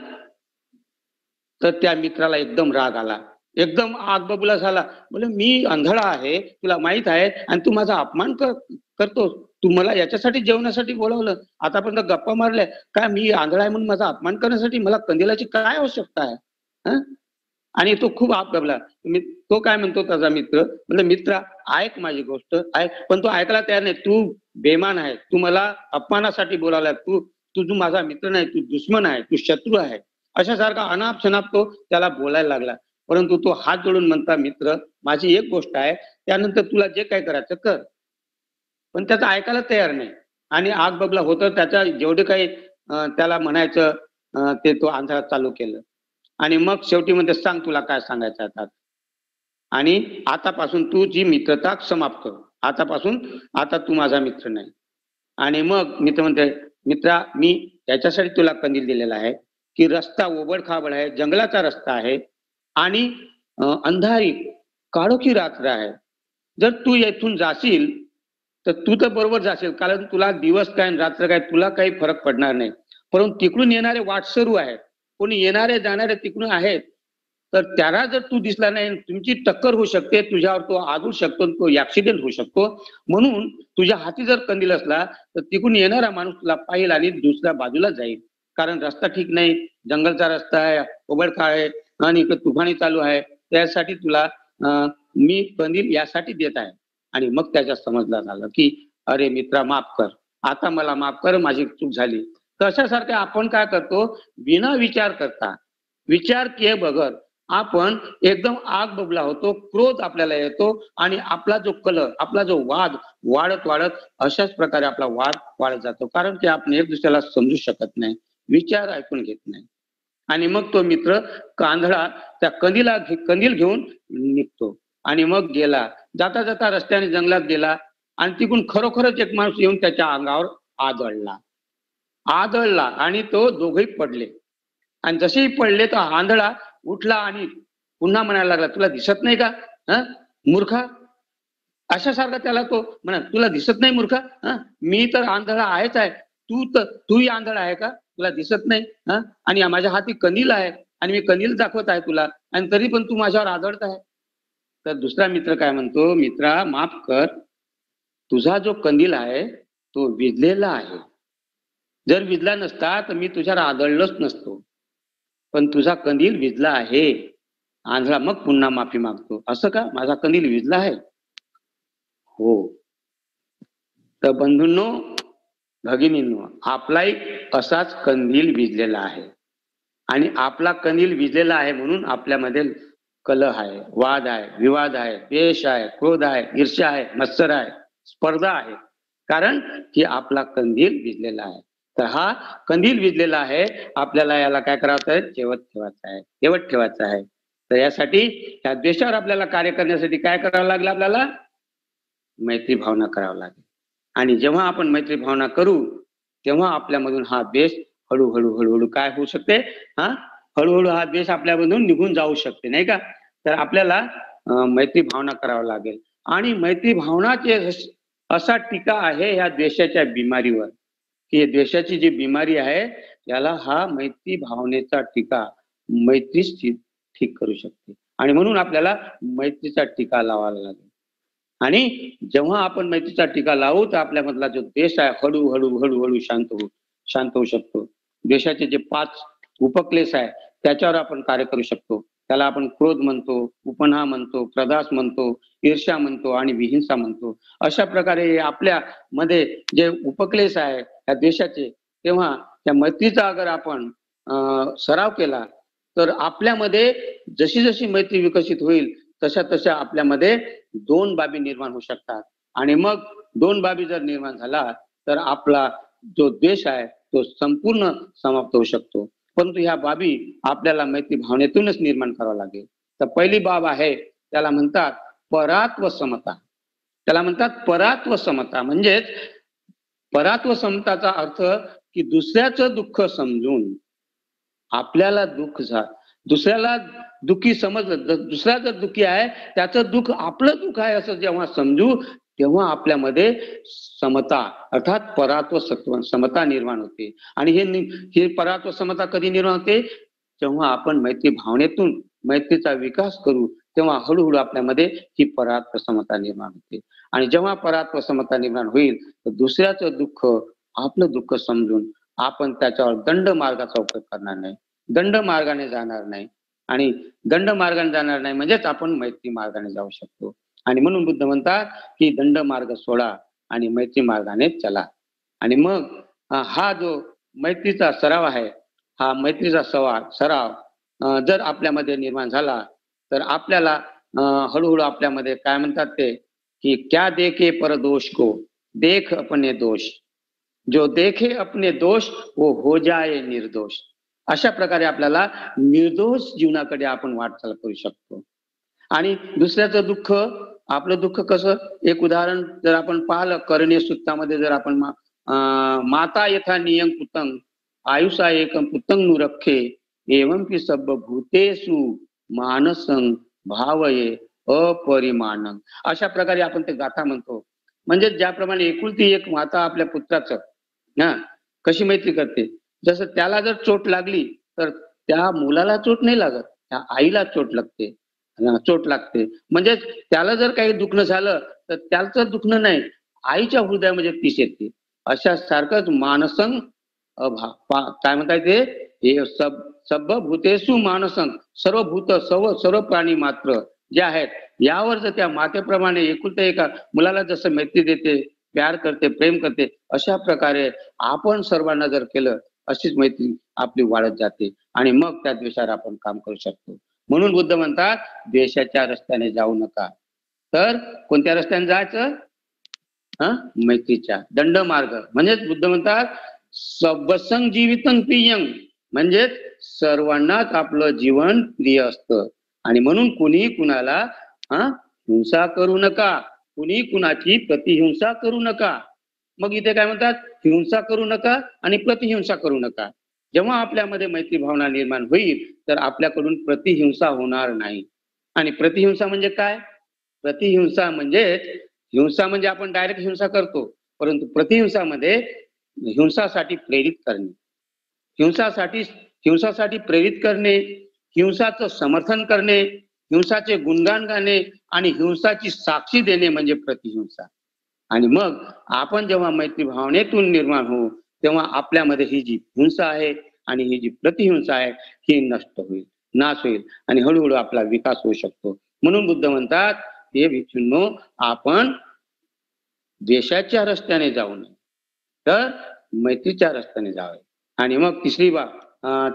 तर त्या मित्राला एकदम राग आला. एकदम आग बबुला झाला बोल मी अंधळा आहे तुला माहीत आहे आणि तू माझा अपमान कर करतोस. तू मला याच्यासाठी जेवणासाठी बोलावलं आतापर्यंत गप्पा मारल्या काय मी आंधळा आहे म्हणून माझा अपमान करण्यासाठी मला कंदिलाची काय आवश्यकता आहे? आणि तो खूप आपला तो काय म्हणतो त्याचा मित्र? म्हणजे मित्र ऐक माझी गोष्ट ऐक. पण तो ऐकायला तयार नाही. तू बेमान आहे. तू मला अपमानासाठी बोलावला तू तू माझा मित्र नाही तू दुश्मन आहे तू शत्रू आहे. अशा सारखा अनाप शनाप तो त्याला बोलायला लागला. परंतु तो हात जोडून म्हणता मित्र माझी एक गोष्ट आहे. त्यानंतर तुला जे काय करायचं कर. पण त्याचं ऐकायला तयार नाही. आणि आग बबला होतं त्याचा जेवढे काही त्याला म्हणायचं ते तो अंधारात चालू केलं. आणि मग शेवटी म्हणते सांग तुला काय सांगायचं आता. आणि आतापासून तू जी मित्रता समाप्त आतापासून आता तू माझा मित्र नाही. आणि मग मित्र म्हणते मित्रा मी याच्यासाठी तुला कंदील दिलेला आहे की रस्ता ओबड खाबड आहे जंगलाचा रस्ता आहे आणि अंधारी काळोखी रात्र आहे. जर तू येथून जाशील तर तू तर बरोबर जाशील. कारण तुला दिवस काय रात्र काय तुला काही फरक पडणार नाही. परंतु तिकडून येणारे वाटसरू आहेत. कोणी येणारे जाणारे तिकडून आहेत. तर त्याला जर तू दिसला नाही तुमची टक्कर होऊ शकते तुझ्यावर तो आदू शकतो तो ऍक्सिडेंट होऊ शकतो. म्हणून तुझ्या हाती जर कंदील असला तर तिकडून येणारा माणूस तुला पाहिल आणि दुसऱ्या बाजूला जाईल. कारण रस्ता ठीक नाही. जंगलचा रस्ता आहे. ओबडखा आहे. आणि तुफानी चालू आहे. त्यासाठी तुला मी कंदील यासाठी देत आहे. आणि मग त्याच्या समजला झालं की अरे मित्रा माफ कर. आता मला माफ कर माझी चूक झाली. तशासारखे आपण काय करतो? विना विचार करता. विचार के बगर. आपण एकदम आग बबला होतो क्रोध आपल्याला येतो आणि आपला जो कलर आपला जो वाद वाढत वाढत अशाच प्रकारे आपला वाद वाढत जातो. कारण की आपण एक दुसऱ्याला समजू शकत नाही विचार ऐकून घेत नाही. आणि मग तो मित्र कांदळा त्या कंदीला कंदील घेऊन निघतो. आणि मग गेला. जाता जाता रस्त्याने जंगलात गेला आणि तिकडून खरोखरच एक माणूस येऊन त्याच्या अंगावर आदळला. आदळला आणि तो दोघही पडले. आणि जसेही पडले तो आंधळा उठला आणि पुन्हा म्हणायला लागला तुला दिसत नाही का? ह? मूर्खा? अशा सारखा त्याला तो म्हणा तुला दिसत नाही मूर्खा? मी तर आंधळा आहेच आहे. तू तर तूही आंधळा आहे का? तुला दिसत नाही? हा? आणि माझ्या हाती कनील आहे आणि मी कनील दाखवत आहे तुला आणि तरी पण तू माझ्यावर आदळत आहे. तर दुसरा मित्र काय म्हणतो? मित्रा माफ कर. तुझा जो कंदील आहे तो विजलेला आहे. जर विजला नसता तर मी तुझ्यावर आदळलोच नसतो. पण तुझा कंदील विजला आहे. आंधळा मग पुन्हा माफी मागतो. असं का? माझा कंदील विजला आहे? हो. तर बंधूंनो भगिनींनो आपलाही असाच कंदील विजलेला आहे. आणि आपला कंदील विजलेला आहे म्हणून आपल्यामध्ये कलह आहे वाद आहे विवाद आहे द्वेष आहे क्रोध आहे ईर्ष्या आहे मत्सर आहे स्पर्धा आहे. कारण की आपला कंदील विजलेला आहे. तर हा कंदील विजलेला आहे. आपल्याला याला काय करायचं आहे? जेवत ठेवायचं आहे. जेवत ठेवायचं आहे. तर यासाठी त्या द्वेषावर आपल्याला कार्य करण्यासाठी काय करावं लागलं आपल्याला? मैत्री भावना करावं लागेल. आणि जेव्हा आपण मैत्री भावना करू तेव्हा आपल्यामधून हा द्वेष हळूहळू हळूहळू काय होऊ शकते? हा? हळूहळू हा द्वेष आपल्यामधून निघून जाऊ शकते नाही का? तर आपल्याला मैत्री भावना करावा लागेल. आणि मैत्री भावनाचे असा टीका आहे ह्या द्वेषाच्या बिमारीवर की द्वेषाची जी बिमारी आहे याला हा मैत्री भावनेचा टीका मैत्रीच ठीक करू शकते. आणि म्हणून आपल्याला मैत्रीचा टीका लावायला लागेल. आणि जेव्हा आपण मैत्रीचा टीका लावू तर आपल्यामधला जो देश आहे हळूहळू हळूहळू शांत होऊ शांत होऊ शकतो. देशाचे जे पाच उपक्लेश आहे त्याच्यावर आपण कार्य करू शकतो. त्याला आपण क्रोध म्हणतो उपन्हा म्हणतो प्रदास म्हणतो ईर्ष्या म्हणतो आणि विहिंसा म्हणतो. अशा प्रकारे आपल्या मध्ये जे उपक्लेश आहे त्या देशाचे तेव्हा त्या मैत्रीचा अगर आपण सराव केला तर आपल्यामध्ये जशी जशी मैत्री विकसित होईल तशा तशा आपल्यामध्ये दोन बाबी निर्माण होऊ शकतात. आणि मग दोन बाबी जर निर्माण झाला तर आपला जो देश आहे तो संपूर्ण समाप्त होऊ शकतो. परंतु ह्या बाबी आपल्याला मैत्री भावनेतूनच निर्माण करावं लागेल. तर पहिली बाब आहे त्याला म्हणतात परात्व समता त्याला म्हणतात परात्व समता म्हणजेच परात्व समताचा अर्थ की दुसऱ्याचं दुःख समजून आपल्याला दुःख झा दुसऱ्याला दुःखी समजलं दुसऱ्या जर दुःखी आहे त्याचं दुःख आपलं दुःख आहे असं जेव्हा समजू तेव्हा आपल्यामध्ये समता अर्थात परात्व सत्व समता निर्माण होते. आणि हे हे परात्व समता कधी निर्माण होते? जेव्हा आपण मैत्री भावनेतून मैत्रीचा विकास करू तेव्हा हळूहळू आपल्यामध्ये ही परात्व समता निर्माण होते. आणि जेव्हा परात्व समता निर्माण होईल तर दुसऱ्याचं दुःख आपलं दुःख समजून आपण त्याच्यावर दंड मार्गाचा उपयोग करणार नाही. दंड मार्गाने जाणार नाही. आणि दंड मार्गाने जाणार नाही म्हणजेच आपण मैत्री मार्गाने जाऊ शकतो. आणि म्हणून बुद्ध म्हणतात की दंड मार्ग सोडा आणि मैत्री मार्गाने चला. आणि मग हा जो मैत्रीचा सराव आहे हा मैत्रीचा सवार सराव जर आपल्यामध्ये निर्माण झाला तर आपल्याला हळूहळू आपल्यामध्ये काय म्हणतात ते की क्या देखे पर दोष को देख अपने दोष. जो देखे अपने दोष वो हो जाए निर्दोष. अशा प्रकारे आपल्याला निर्दोष जीवनाकडे आपण वाटचाल करू शकतो. आणि दुसऱ्याचं दुःख आपलं दुःख कसं? एक उदाहरण जर आपण पाहिलं करणे सुत्तामध्ये जर आपण माता यथा नियम पुतंग आयुषा एकम पुतंग नु रखे एवं की सब भूतेसु मानसंग भावये अपरिमाण. अशा प्रकारे आपण ते गाथा म्हणतो. म्हणजे ज्याप्रमाणे एकुलती एक माता आपल्या पुत्राचं हा कशी मैत्री करते? जसं त्याला जर चोट लागली तर त्या मुलाला चोट नाही लागत त्या आईला चोट लागते. चोट लागते. म्हणजे त्याला जर काही दुखणं झालं तर त्याचं दुखणं नाही आईच्या हृदयामध्ये पीस येते. अशा सारखंच मानसंग काय म्हणताय ते? सब सब भूतेसु मानसंग सर्व भूत सर्व सर्व प्राणी मात्र जे आहेत यावर जर त्या मातेप्रमाणे एकुलत्या एका मुलाला जसं मैत्री देते प्यार करते प्रेम करते अशा प्रकारे आपण सर्वांना जर केलं अशीच मैत्री आपली वाढत जाते. आणि मग त्या दिवसावर आपण काम करू शकतो. म्हणून बुद्ध म्हणतात द्वेषाच्या रस्त्याने जाऊ नका. तर कोणत्या रस्त्याने जायचं? हा? मैत्रीच्या. दंड मार्ग म्हणजेच बुद्ध म्हणतात सबसंग जीवितन प्रियंग. म्हणजेच सर्वांनाच आपलं जीवन प्रिय असतं. आणि म्हणून कुणी कुणाला हा? हिंसा करू नका. कुणी कुणाची प्रतिहिंसा करू नका. मग इथे काय म्हणतात? हिंसा करू नका आणि प्रतिहिंसा करू नका. जेव्हा आपल्यामध्ये मैत्री भावना निर्माण होईल तर आपल्याकडून प्रतिहिंसा होणार नाही. आणि प्रतिहिंसा म्हणजे काय? प्रतिहिंसा म्हणजे हिंसा म्हणजे आपण डायरेक्ट हिंसा करतो परंतु प्रतिहिंसामध्ये हिंसासाठी प्रेरित करणे. हिंसासाठी हिंसासाठी प्रेरित करणे हिंसाचं समर्थन करणे हिंसाचे गुणगान गाणे आणि हिंसाची साक्षी देणे म्हणजे प्रतिहिंसा. आणि मग आपण जेव्हा मैत्री भावनेतून निर्माण होऊ तेव्हा आपल्यामध्ये ही जी हिंसा आहे आणि ही जी प्रतिहिंसा आहे ही नष्ट होईल नाश होईल आणि हळूहळू आपला विकास होऊ शकतो. म्हणून बुद्ध म्हणतात हे भिक्षूंनो आपण देशाच्या रस्त्याने जाऊ नये तर मैत्रीच्या रस्त्याने जावे. आणि मग तिसरी बाब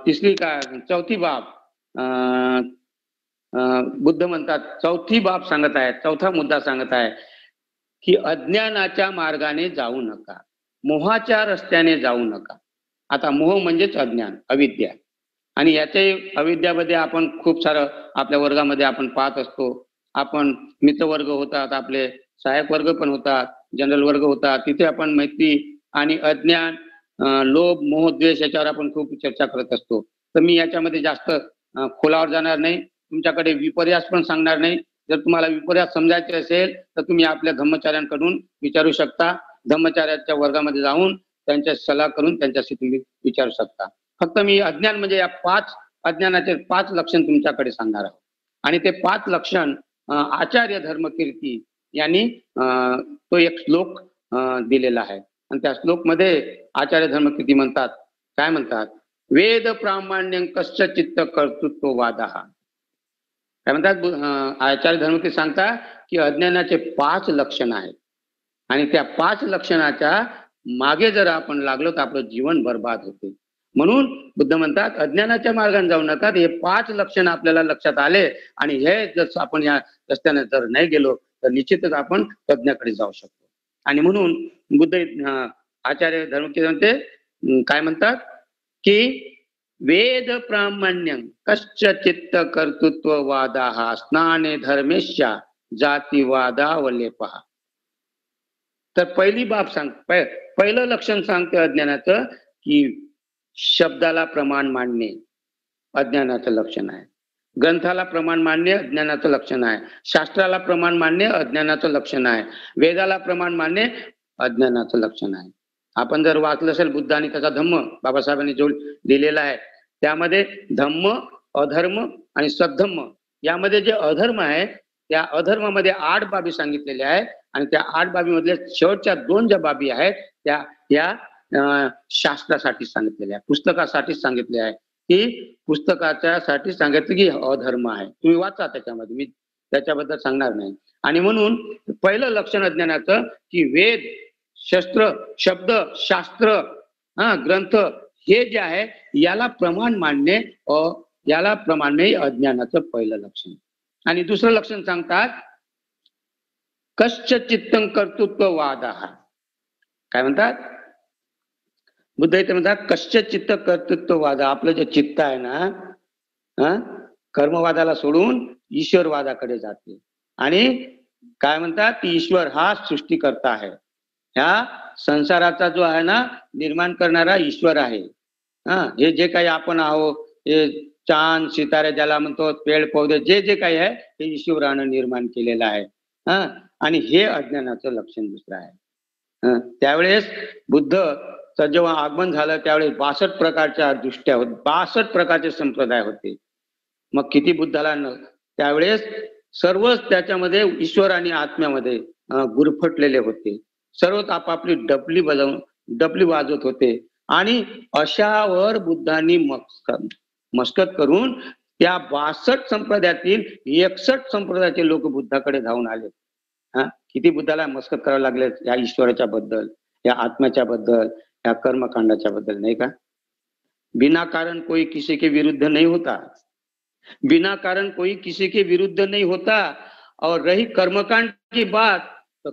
तिसरी काय? चौथी बाब बुद्ध म्हणतात चौथी बाब सांगत आहे चौथा मुद्दा सांगत आहे की अज्ञानाच्या मार्गाने जाऊ नका. मोहाच्या रस्त्याने जाऊ नका. आता मोह म्हणजेच अज्ञान अविद्या. आणि याच्याही अविद्यामध्ये आपण खूप सारं आपल्या वर्गामध्ये आपण पाहत असतो. आपण मित्रवर्ग होतात आपले सहाय्यक वर्ग पण होतात जनरल वर्ग होतात. तिथे आपण मैत्री आणि अज्ञान लोभ मोह द्वेष याच्यावर आपण खूप चर्चा करत असतो. तर मी याच्यामध्ये जास्त खोलावर जाणार नाही. तुमच्याकडे विपर्यास पण सांगणार नाही. जर तुम्हाला विपर्यास समजायचे असेल तर तुम्ही आपल्या धम्मचार्यांकडून विचारू शकता. ब्रह्मचार्याच्या वर्गामध्ये जाऊन त्यांच्या सल्ला करून त्यांच्याशी तुम्ही विचारू शकता. फक्त मी अज्ञान म्हणजे या पाच अज्ञानाचे पाच लक्षण तुमच्याकडे सांगणार आहोत. आणि ते पाच लक्षण आचार्य धर्मकीर्ती यांनी तो एक श्लोक दिलेला आहे. आणि त्या श्लोकमध्ये आचार्य धर्मकीर्ती म्हणतात काय म्हणतात? वेद प्रामाण्य कश्च चित्त कर्तृत्व वादा. काय म्हणतात? आचार्य धर्मकीर्ती सांगता की अज्ञानाचे पाच लक्षण आहेत. आणि त्या पाच लक्षणाच्या मागे जर आपण लागलो तर आपलं जीवन बर्बाद होते. म्हणून बुद्ध म्हणतात अज्ञानाच्या मार्गाने जाऊ नका हे पाच लक्षण आपल्याला लक्षात आले आणि हे जर आपण या रस्त्याने जर नाही गेलो तर निश्चितच आपण तज्ञाकडे जाऊ शकतो. आणि म्हणून बुद्ध आचार्य धर्म म्हणते काय म्हणतात? की वेद प्रामाण्य कश्च चित्त कर्तृत्व वादा स्नाने धर्मेशा जातीवादा पहा तर पहिली बाब सांग पहिलं लक्षण सांगते अज्ञानाचं की शब्दाला प्रमाण मांडणे अज्ञानाचं लक्षण आहे. ग्रंथाला प्रमाण मांडणे अज्ञानाचं लक्षण आहे. शास्त्राला प्रमाण मानणे अज्ञानाचं लक्षण आहे. वेदाला प्रमाण मानणे अज्ञानाचं लक्षण आहे. आपण जर वाचलं असेल बुद्ध आणि त्याचा धम्म बाबासाहेबांनी जो लिहिलेला आहे त्यामध्ये धम्म अधर्म आणि सद्धम्म यामध्ये जे अधर्म आहे त्या अधर्मामध्ये आठ बाबी सांगितलेल्या आहेत. आणि त्या आठ बाबी मधल्या शेवटच्या दोन ज्या बाबी आहेत त्या या शास्त्रासाठी सांगितलेल्या आहे पुस्तकासाठी सांगितले आहे की पुस्तकाच्या साठी की अधर्म आहे. तुम्ही वाचा त्याच्यामध्ये मी त्याच्याबद्दल सांगणार नाही. आणि म्हणून पहिलं लक्षण अज्ञानाचं की वेद शस्त्र शब्द शास्त्र हा ग्रंथ हे जे आहे याला प्रमाण मानणे अ याला प्रमाण अज्ञानाचं पहिलं लक्षण. आणि दुसरं लक्षण सांगतात कश्च चित्तं कर्तृत्व वाद काय म्हणतात? बुद्ध इथे म्हणतात कश्च चित्त कर्तृत्ववाद? आपलं जे चित्त आहे ना कर्मवादाला सोडून ईश्वरवादाकडे जाते. आणि काय म्हणतात? ईश्वर हा सृष्टीकर्ता आहे. ह्या संसाराचा जो आहे ना निर्माण करणारा ईश्वर आहे. हा? हे जे काही आपण आहोत हे चांद सितारे ज्याला म्हणतो पेड पौधे जे जे काही आहे ते ईश्वरानं निर्माण केलेलं आहे. हा? आणि हे अज्ञानाचं लक्षण दुसरं आहे. त्यावेळेस बुद्ध जेव्हा आगमन झालं त्यावेळेस बासष्ट प्रकारच्या दृष्ट्या होत बासष्ट प्रकारचे संप्रदाय होते. मग किती बुद्धाला त्यावेळेस सर्वच त्याच्यामध्ये ईश्वर आणि आत्म्यामध्ये गुरफटलेले होते. सर्वच आपापली डबली बजावून डबली वाजवत होते. आणि अशावर बुद्धांनी मस्कत करून त्या बासष्ट संप्रदायातील एकसष्ट संप्रदायाचे लोक बुद्धाकडे धावून आले. हा? किती बुद्धाला मस्कत करावं लागले या ईश्वराच्या बद्दल, या आत्म्याच्या बद्दल, या कर्मकांडाच्या बद्दल, नाही का? बिना कारण कोई किसी के विरुद्ध नहीं होता. बिना कारण कोई किसी के विरुद्ध नहीं होता. और रही कर्मकांड की बात तो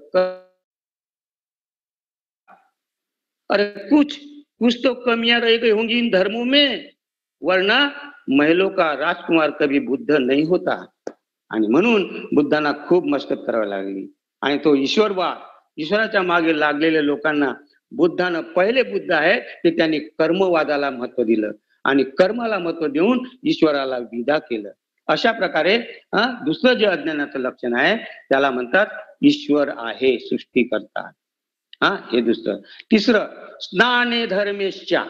अरे कुछ कुछ तो कमियाँ रह गई होंगी इन धर्मों में, वरना महिलो का राजकुमार कभी बुद्ध नहीं होता. आणि म्हणून बुद्धांना खूप मशकत करावी लागली. आणि तो ईश्वरवाद ईश्वराच्या मागे लागलेल्या लोकांना बुद्धानं पहिले बुद्ध आहे ते त्यांनी कर्मवादाला महत्त्व दिलं. आणि कर्माला महत्त्व देऊन ईश्वराला विदा केलं. अशा प्रकारे दुसरं जे अज्ञानाचं लक्षण आहे त्याला म्हणतात ईश्वर आहे सृष्टी करता हा हे दुसरं. तिसरं स्नाने धर्मेशच्या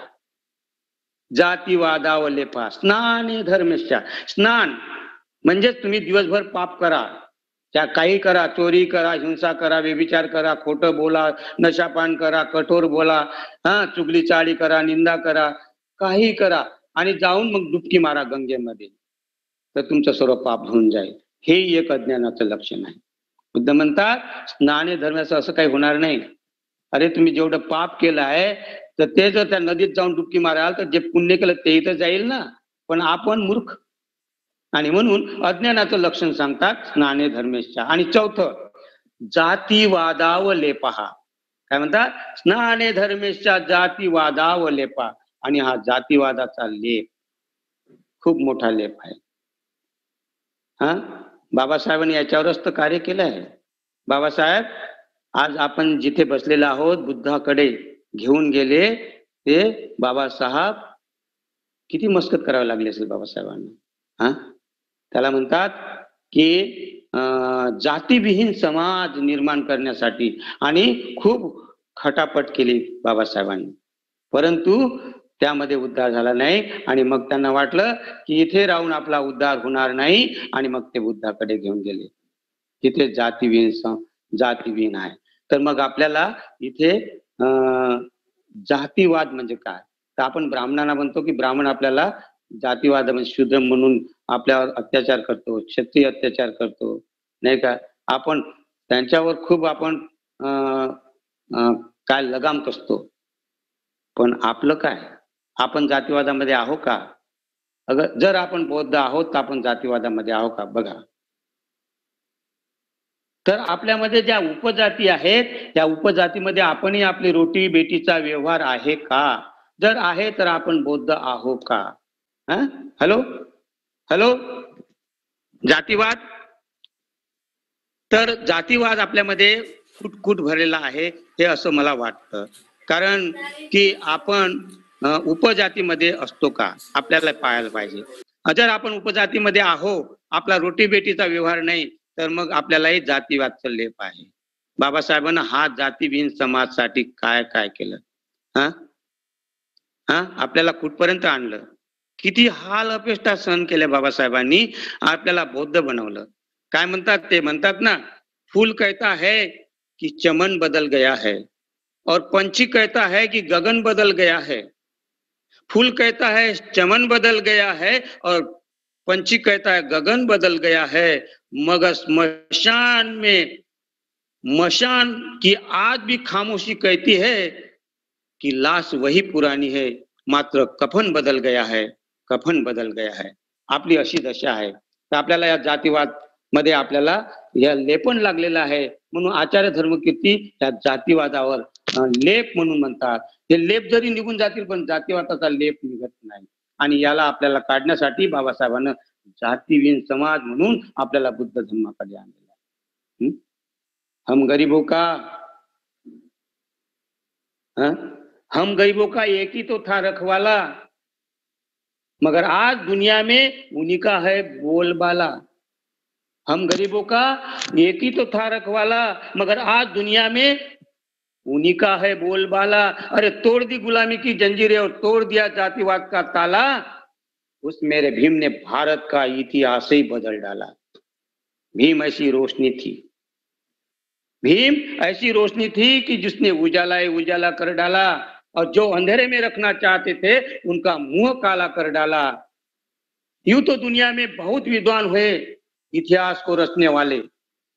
जातीवादावलेपा. स्नाने धर्मेशच्या स्नान म्हणजेच तुम्ही दिवसभर पाप करा. त्या काही करा चोरी करा हिंसा करा व्यभिचार करा खोटं बोला नशापान करा कठोर बोला हा चुगली चाळी करा निंदा करा काही करा आणि जाऊन मग डुबकी मारा गंगेमध्ये. तर तुमचं सर्व पाप धुवून जाईल. हे एक अज्ञानाचं लक्षण आहे. बुद्ध म्हणतात स्नाने धर्माचं असं काही होणार नाही. अरे तुम्ही जेवढं पाप केलं आहे तर ते जर त्या नदीत जाऊन डुबकी माराल तर जे पुण्य केलं ते इथं जाईल ना. पण आपण मूर्ख. आणि म्हणून अज्ञानाचं लक्षण सांगतात स्नाने धर्मेशच्या आणि चौथं जातीवादाव लेपहा काय म्हणतात? स्नाने धर्मेशच्या जातीवादाव लेपा आणि हा जातीवादाचा लेप. खूप मोठा लेप आहे. हा? बाबासाहेबांनी याच्यावरच तर कार्य केलं आहे बाबासाहेब आज आपण जिथे बसलेलो आहोत बुद्धाकडे घेऊन गेले ते बाबासाहेब किती मस्कत करावी लागली असेल बाबासाहेबांना? हा? त्याला म्हणतात की जातीविहीन समाज निर्माण करण्यासाठी आणि खूप खटापट केली बाबासाहेबांनी. परंतु त्यामध्ये उद्धार झाला नाही आणि मग त्यांना वाटलं की इथे राहून आपला उद्धार होणार नाही आणि मग ते बुद्धाकडे घेऊन गेले. तिथे जातीविहीन जातीविहीन आहे. तर मग आपल्याला इथे जातीवाद म्हणजे काय? तर आपण ब्राह्मणांना म्हणतो की ब्राह्मण आपल्याला जातीवाद म्हणजे शूद्र म्हणून आपल्यावर अत्याचार करतो क्षत्रिय अत्याचार करतो नाही का? आपण त्यांच्यावर खूप आपण काय लगाम कसतो. पण आपलं काय? आपण जातीवादामध्ये आहो का? अगर जर आपण बौद्ध आहोत तर आपण जातीवादामध्ये आहो का? बघा. तर आपल्यामध्ये ज्या उपजाती आहेत त्या उपजातीमध्ये आपणही आपली रोटी बेटीचा व्यवहार आहे का? जर आहे तर आपण बौद्ध आहो का? हॅलो हॅलो जातीवाद? तर जातीवाद आपल्यामध्ये कुटकुट भरलेला आहे हे असं मला वाटतं. कारण की आपण उपजातीमध्ये असतो का? आपल्याला पाहायला पाहिजे. जर आपण उपजातीमध्ये आहो आपला रोटी बेटीचा व्यवहार नाही तर मग आपल्यालाही जातीवाद लेप आहे बाबासाहेबांना हा जातीविहीन समाजसाठी काय काय केलं? हा? हा? आपल्याला कुठपर्यंत आणलं? किती हाल अपेष्टा सहन केल्या बाबासाहेबांनी आपल्याला बौद्ध बनवलं. काय म्हणतात ते? म्हणतात ना, फूल कहता है कि चमन बदल गया है और पंछी कहता है कि गगन बदल गया है। फूल कहता है, चमन बदल गया है और पंछी कहता है, गगन बदल गया है। मगर स्मशान में मशान की आज भी खामोशी कहती है कि लाश वही पुरानी है, मात्र कफन बदल गया है। कफन बदल गया है आपली अशी दशा आहे. तर आपल्याला या जातीवादमध्ये आपल्याला या लेपण लागलेलं आहे. म्हणून आचार्य धर्मकीर्ती या जातीवादावर लेप म्हणून म्हणतात. हे लेप जरी निघून जातील पण जातीवादाचा लेप निघत नाही. आणि याला आपल्याला काढण्यासाठी बाबासाहेबांना जातीविन समाज म्हणून आपल्याला बुद्ध धर्माकडे आणलेला आहे. हम गरीबो का? हा? हम गरीबो का एक ही तो था रखवाला. मगर आज दुनिया में उन्हीं का है बोलबाला। हम गरीबों का एक ही तो था रखवाला मगर आज दुनिया में उन्हीं का है बोलबाला। अरे तोड़ दी गुलामी की जंजीरें और तोड़ दिया जातिवाद का ताला। उस मेरे भीम ने भारत का इतिहास ही बदल डाला। भीम ऐसी रोशनी थी। भीम ऐसी रोशनी थी कि जिसने उजाला ही उजाला कर डाला। और जो अंधेरे में रखना चाहते थे, उनका मुँह काला कर डाला। यूँ तो दुनिया में बहुत विद्वान हुए इतिहास को रचने वाले।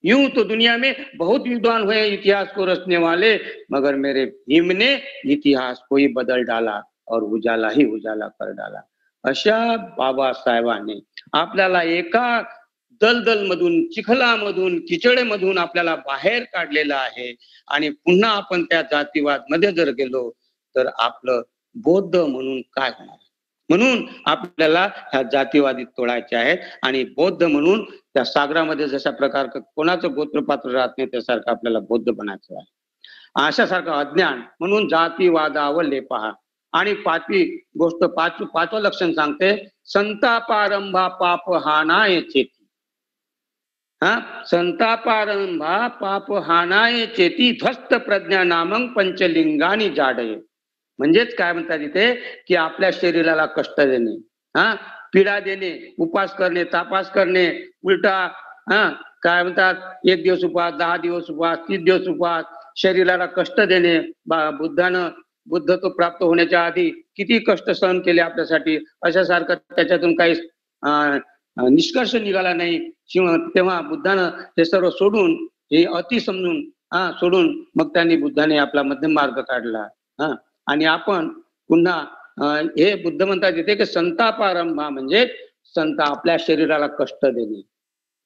यूँ तो दुनिया में बहुत विद्वान हुए इतिहास को रचने वाले, मगर मेरे भीम ने इतिहास को ही बदल डाला और उजाला ही उजाला कर डाला। अशा बाबासाहेबांनी आपल्याला एका दलदल मधून चिखलामधून किचडेमधून आपल्याला बाहेर काढलेलं आहे. आणि पुन्हा आपण त्या जातीवाद मध्ये जर गेलो तर आपलं बौद्ध म्हणून काय होणार? म्हणून आपल्याला ह्या जातीवादी तोडायचे आहेत आणि बौद्ध म्हणून त्या सागरामध्ये जशा प्रकार कोणाचं गोत्रपात्र राहत नाही त्यासारखं आपल्याला बौद्ध बनायचं आहे. अशा सारखं अज्ञान म्हणून जातीवादावर लेपहा आणि पाचवी गोष्ट पाच पाचवं लक्षण सांगते संतापारंभा पाप हानाय चेती. हा? संतापारंभा पाप हानाय चेती ध्वस्त प्रज्ञा नामंग पंचलिंगानी जाडये. म्हणजेच काय म्हणतात इथे? की आपल्या शरीराला कष्ट देणे. हा? पीडा देणे उपास करणे तापास करणे उलटा हा? काय म्हणतात? एक दिवस उपवास दहा दिवस उपास तीस दिवस उपवास शरीराला कष्ट देणे. बुद्धानं बुद्धत्व प्राप्त होण्याच्या आधी किती कष्ट सहन केले आपल्यासाठी? अशासारखं त्याच्यातून काही निष्कर्ष निघाला नाही. तेव्हा बुद्धानं हे सर्व सोडून हे अति समजून हा सोडून मग त्यांनी बुद्धाने आपला मध्यम मार्ग काढला. हा? आणि आपण पुन्हा हे बुद्ध म्हणतात येते की संतापारंभा म्हणजे संत आपल्या शरीराला कष्ट देणे.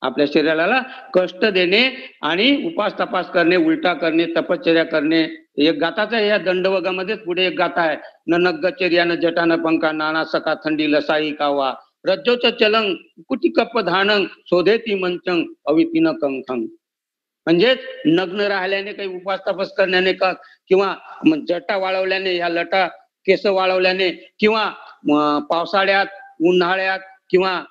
आपल्या शरीराला कष्ट देणे आणि उपास तपास करणे उलटा करणे तपश्चर्या करणे. एक गाताच आहे या दंडवगामध्येच पुढे एक गाता आहे. न नग्गचर्या न जटान पंखा नाना सका थंडी लसाई कावा. रज्जोच चलंग कुटी कप धानंग शोधेती मंचंग अवितीन कंखंग. म्हणजेच नग्न राहिल्याने काही उपास तपास करण्याने का? किंवा जटा वाळवल्याने या लटा केस वाळवल्याने किंवा पावसाळ्यात उन्हाळ्यात किंवा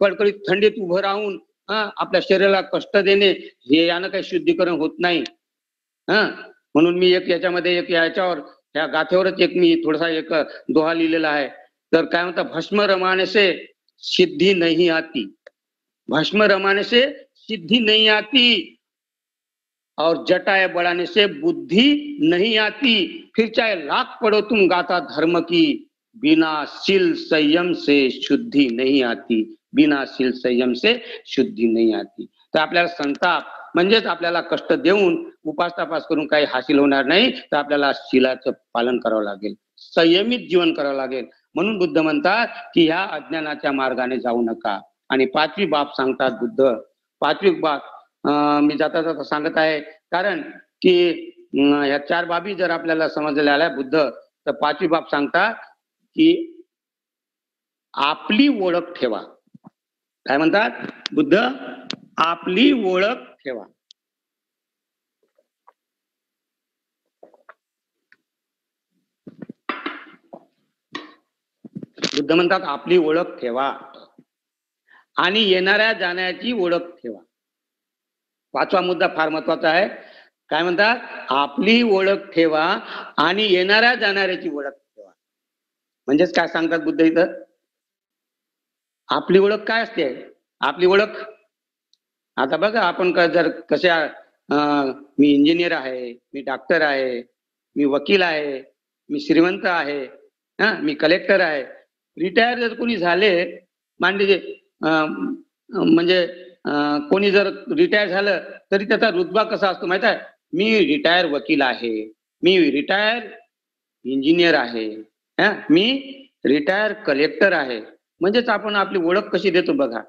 कडकडीत थंडीत उभं राहून आपल्या शरीराला कष्ट देणे हे यानं काही शुद्धीकरण होत नाही. हा म्हणून मी एक याच्यामध्ये एक याच्यावर ह्या गाथेवरच एक मी थोडासा एक दोहा लिहिलेला आहे. तर काय म्हणतात? भस्म रमाने से सिद्धी नाही आती. भस्म रमाने से सिद्धी नाही आती. और जटाए बढ़ाने से बुद्धि नहीं आती। फिर चाहे लाख पढ़ो तुम गाता धर्म की बिना शिल संयम से शुद्धि नहीं आती। बिना शिल संयम से शुद्धी नाही आती। तर आपल्याला संताप म्हणजेच आपल्याला कष्ट देऊन उपास तपास करून काही हासिल होणार नाही तर आपल्याला शिलाचं पालन करावं लागेल संयमित जीवन करावं लागेल. म्हणून बुद्ध म्हणतात की ह्या अज्ञानाच्या मार्गाने जाऊ नका. आणि पाचवी बाब सांगतात बुद्ध. पाचवी बाब मी जाता जाता सांगत आहे. कारण की ह्या चार बाबी जर आपल्याला समजलेल्या आल्या बुद्ध तर पाचवी बाब सांगतात की आपली ओळख ठेवा. काय म्हणतात? बुद्ध आपली ओळख ठेवा. बुद्ध म्हणतात आपली ओळख ठेवा. आणि येणाऱ्या जाण्याची ओळख ठेवा. पाचवा मुद्दा फार महत्त्वाचा आहे. काय म्हणतात आपली ओळख ठेवा आणि येणाऱ्या जाणाऱ्याची ओळख ठेवा. म्हणजेच काय सांगतात बुद्ध इथं? आपली ओळख काय असते? आपली ओळख? आता बघा आपण जर कशा मी इंजिनियर आहे मी डॉक्टर आहे मी वकील आहे मी श्रीमंत आहे हा मी कलेक्टर आहे. रिटायर जर कोणी झाले मांडले म्हणजे कोणी जर रिटायर झालं तरी त्याचा रुतबा कसा असतो माहीत आहे? मी रिटायर वकील आहे. मी रिटायर इंजिनियर आहे. हा? मी रिटायर कलेक्टर आहे. म्हणजेच आपण आपली ओळख कशी देतो बघा.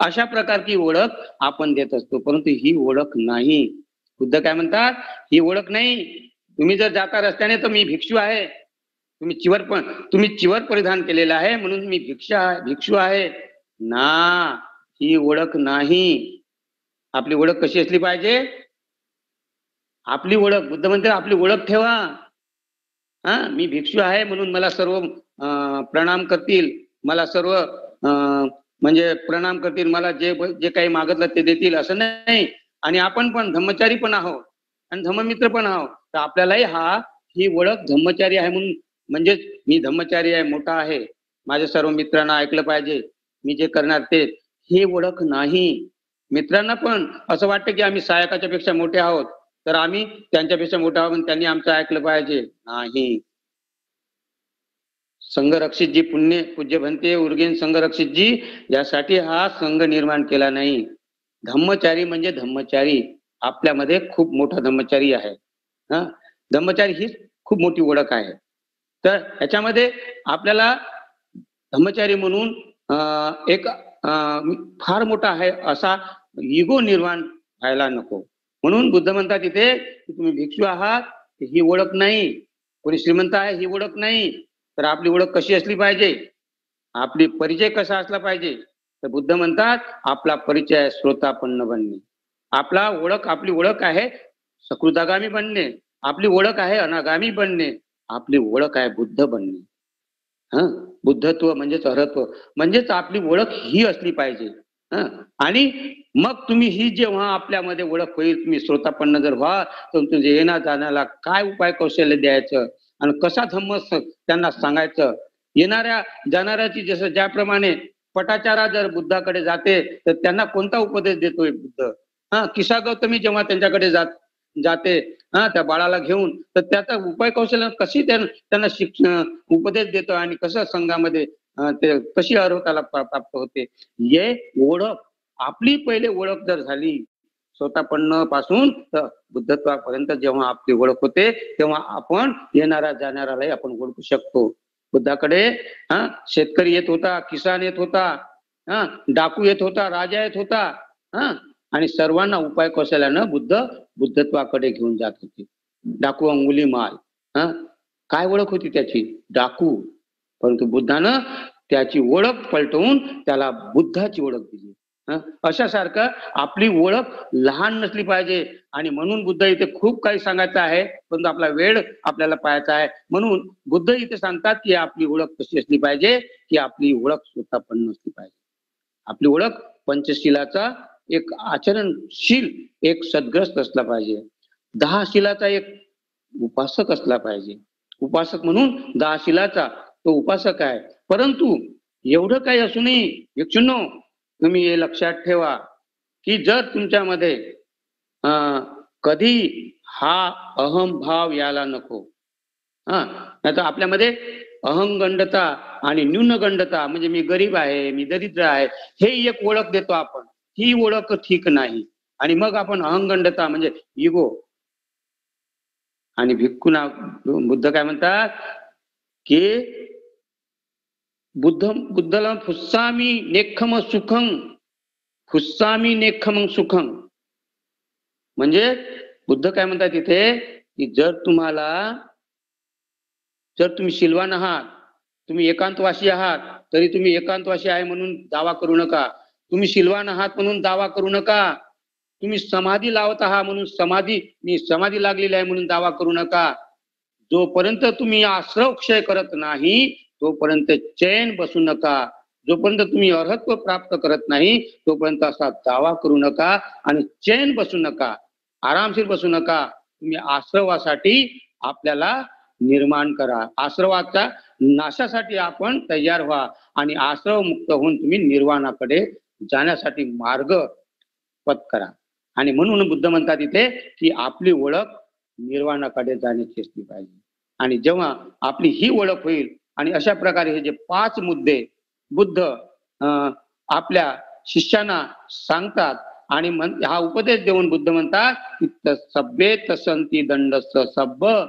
अशा प्रकारची ओळख आपण देत असतो परंतु ही ओळख नाही. खुद्द काय म्हणतात? ही ओळख नाही. तुम्ही जर जाता रस्त्याने तर मी भिक्षू आहे. तुम्ही चिवर पण तुम्ही चिवर परिधान केलेलं आहे म्हणून मी भिक्षा भिक्षू आहे. ना. ही ओळख नाही. आपली ओळख कशी असली पाहिजे? आपली ओळख बुद्ध म्हणते आपली ओळख ठेवा. हा मी भिक्षू आहे म्हणून मला सर्व प्रणाम करतील. मला सर्व म्हणजे प्रणाम करतील. मला जे जे काही मागतलं ते देतील असं नाही. आणि आपण पण धम्मचारी पण आहोत. आणि धम्ममित्र पण आहोत. तर आपल्यालाही हा ही ओळख धम्मचारी आहे म्हणून म्हणजेच मी धम्मचारी आहे मोठा आहे. माझ्या सर्व मित्रांना ऐकलं पाहिजे. मी जे करणार ते ही ओळख नाही. मित्रांना पण असं वाटतं की आम्ही सहायकाच्या पेक्षा मोठे आहोत. तर आम्ही त्यांच्यापेक्षा मोठा आहोत त्यांनी आमचं ऐकलं पाहिजे. नाही. संघरक्षितजी पुण्य पूज्य भंते उर्गेन संघरक्षितजी यासाठी हा संघ निर्माण केला नाही. धम्मचारी म्हणजे धम्मचारी. आपल्यामध्ये खूप मोठा धम्मचारी आहे. हा? धम्मचारी ही खूप मोठी ओळख आहे. तर ह्याच्यामध्ये आपल्याला धम्मचारी म्हणून एक फार मोठा आहे असा इगो निर्माण व्हायला नको. म्हणून बुद्ध म्हणतात इथे की तुम्ही भिक्षू आहात ही ओळख नाही. कोणी श्रीमंत आहे ही ओळख नाही. तर आपली ओळख कशी असली पाहिजे? आपली परिचय कसा असला पाहिजे? तर बुद्ध म्हणतात आपला परिचय श्रोतापन्न बनणे. आपला ओळख आपली ओळख आहे सकृतागामी बनणे. आपली ओळख आहे अनागामी बनणे. आपली ओळख आहे बुद्ध बनणे. हा? बुद्धत्व म्हणजेच अरत्व म्हणजेच आपली ओळख ही असली पाहिजे. आणि मग तुम्ही ही जेव्हा आपल्यामध्ये ओळख होईल तुम्ही श्रोतापन्न जर व्हा तर तुमच्या येण्या जाण्याला काय उपाय कौशल्य द्यायचं आणि कसा धम्म त्यांना सांगायचं? येणाऱ्या जाणाऱ्याची जसं ज्याप्रमाणे पटाचारा जर बुद्धाकडे जाते तर त्यांना कोणता उपदेश देतोय बुद्ध? हा? किसा गौतमी जेव्हा त्यांच्याकडे जात जाते हा त्या बाळाला घेऊन. तर त्याचा उपाय कौशल्य कशी त्यांना शिक्षण उपदेश देतो आणि कसं संघामध्ये ते कशी अर्हताला प्राप्त होते? हे ओळख आपली पहिले ओळख जर झाली स्वतःपणपासून तर बुद्धत्वापर्यंत जेव्हा आपली ओळख होते तेव्हा आपण येणाऱ्या जाणाऱ्यालाही आपण ओळखू शकतो. बुद्धाकडे हा शेतकरी येत होता किसान येत होता हा डाकू येत होता राजा येत होता हा आणि सर्वांना उपाय कौशल्यानं बुद्ध बुद्धत्वाकडे घेऊन जात होते. डाकू अंगुली माल हा? काय ओळख होती त्याची? डाकू. परंतु बुद्धानं त्याची ओळख पलटवून त्याला बुद्धाची ओळख दिली. अशा सारखं आपली ओळख लहान नसली पाहिजे. आणि म्हणून बुद्ध इथे खूप काही सांगायचं आहे परंतु आपला वेळ आपल्याला पाहायचा आहे. म्हणून बुद्ध इथे सांगतात की आपली ओळख कशी असली पाहिजे की आपली ओळख स्वतः पण नसली पाहिजे. आपली ओळख पंचशिलाचा एक आचरणशील एक सद्ग्रस्त असला पाहिजे. दहा शिलाचा एक उपासक असला पाहिजे. उपासक म्हणून दहा शिलाचा तो उपासक आहे. परंतु एवढं काही असूनही भिक्षुनो तुम्ही हे लक्षात ठेवा की जर तुमच्यामध्ये अं, कधी हा अहम भाव यायला नको. हा नाहीतर आपल्यामध्ये अहंगंडता आणि न्यूनगंडता म्हणजे मी गरीब आहे मी दरिद्र आहे हे एक ओळख देतो आपण. ही ओळख ठीक नाही. आणि मग आपण अहंगंडता म्हणजे इगो आणि भिक्खुना बुद्ध काय म्हणतात? की बुद्ध बुद्धला फुस्सामी नेखम सुखम फुस्सामी नेखम सुखम म्हणजे बुद्ध काय म्हणतात तिथे की जर तुम्हाला जर तुम्ही शिलवान आहात तुम्ही एकांतवासी आहात तरी तुम्ही एकांतवासी आहे म्हणून दावा करू नका. तुम्ही शिलवान आहात म्हणून दावा करू नका. तुम्ही समाधी लावत आहात म्हणून समाधी मी समाधी लागलेली आहे म्हणून दावा करू नका. जोपर्यंत तुम्ही आश्रव क्षय करत नाही तोपर्यंत चैन बसू नका. जोपर्यंत तुम्ही अर्हत्व प्राप्त करत नाही तोपर्यंत असा दावा करू नका आणि चैन बसू नका. आरामशीर बसू नका. तुम्ही आश्रवासाठी आपल्याला निर्माण करा. आश्रवाच्या नाशासाठी आपण तयार व्हा आणि आश्रव मुक्त होऊन तुम्ही निर्वाणाकडे जाण्यासाठी मार्ग पत करा. आणि म्हणून बुद्ध म्हणतात इथे की आपली ओळख निर्वाणाकडे जाण्याची असली पाहिजे. आणि जेव्हा आपली ही ओळख होईल आणि अशा प्रकारे हे जे पाच मुद्दे बुद्ध अं, आपल्या शिष्यांना सांगतात आणि हा उपदेश देऊन बुद्ध म्हणतात की सभ्ये तसंती दंड सभ्य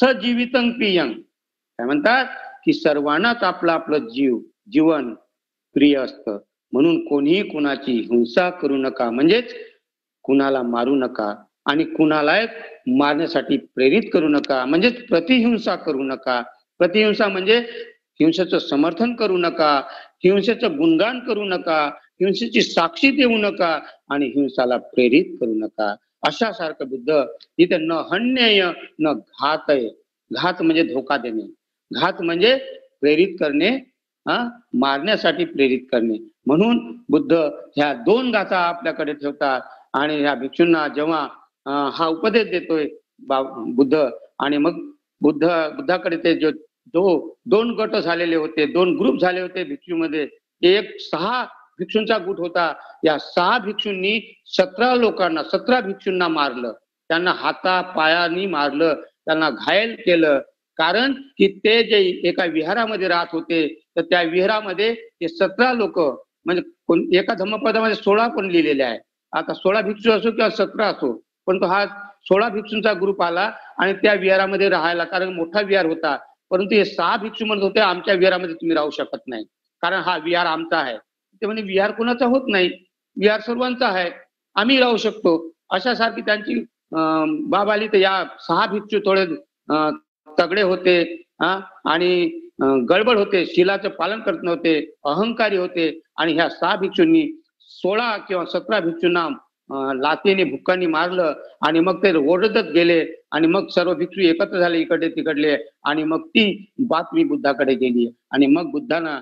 सजीवितं पियंग काय म्हणतात? की सर्वांनाच आपलं आपलं जीव जीवन प्रिय असतं. म्हणून कोणीही कुणाची हिंसा करू नका. म्हणजेच कुणाला मारू नका आणि कुणाला मारण्यासाठी प्रेरित करू नका. म्हणजेच प्रतिहिंसा करू नका. प्रतिहिंसा म्हणजे हिंसेचं समर्थन करू नका हिंसेचं गुणगान करू नका हिंसेची साक्षी देऊ नका आणि हिंसाला प्रेरित करू नका. अशा सारखं बुद्ध इथे न हण्यय न घातय. घात म्हणजे धोका देणे. घात म्हणजे प्रेरित करणे हा? मारण्यासाठी प्रेरित करणे. म्हणून बुद्ध ह्या दोन गाथा आपल्याकडे ठेवतात. आणि ह्या भिक्षूंना जेव्हा हा उपदेश देतोय बुद्ध आणि मग बुद्ध बुद्धाकडे ते जो दो दोन गट झालेले होते दोन ग्रुप झाले होते भिक्षूमध्ये एक सहा भिक्षूंचा गुट होता. या सहा भिक्षूंनी सतरा लोकांना सतरा भिक्षूंना मारलं. त्यांना हाता पायानी मारलं. त्यांना घायल केलं. कारण की ते जे एका विहारामध्ये राहत होते तर त्या विहारामध्ये ते सतरा लोक म्हणजे कोण- एका धम्मपदामध्ये सोळा पण लिहिलेले आहे. आता सोळा भिक्षू असो किंवा सतरा असो पण तो हा सोळा भिक्षूंचा ग्रुप आला आणि त्या विहारामध्ये राहायला कारण मोठा विहार होता. परंतु हे सहा भिक्षू म्हणत होते आमच्या विहारामध्ये तुम्ही राहू शकत नाही. कारण हा विहार आमचा आहे. ते म्हणजे विहार कोणाचा होत नाही? विहार सर्वांचा आहे. आम्ही राहू शकतो. अशा सारखी त्यांची अं, बाब आली. तर या सहा भिक्षू थोडे तगडे होते हा? आणि गडबड होते शिलाचं पालन करत नव्हते अहंकारी होते. आणि ह्या सहा भिक्षूंनी सोळा किंवा सतरा भिक्षूंना लातीने भुक्कांनी मारलं. आणि मग ते ओरडत गेले. आणि मग सर्व भिक्षू एकत्र झाले इकडे तिकडले. आणि मग ती बातमी बुद्धाकडे गेली. आणि मग बुद्धांना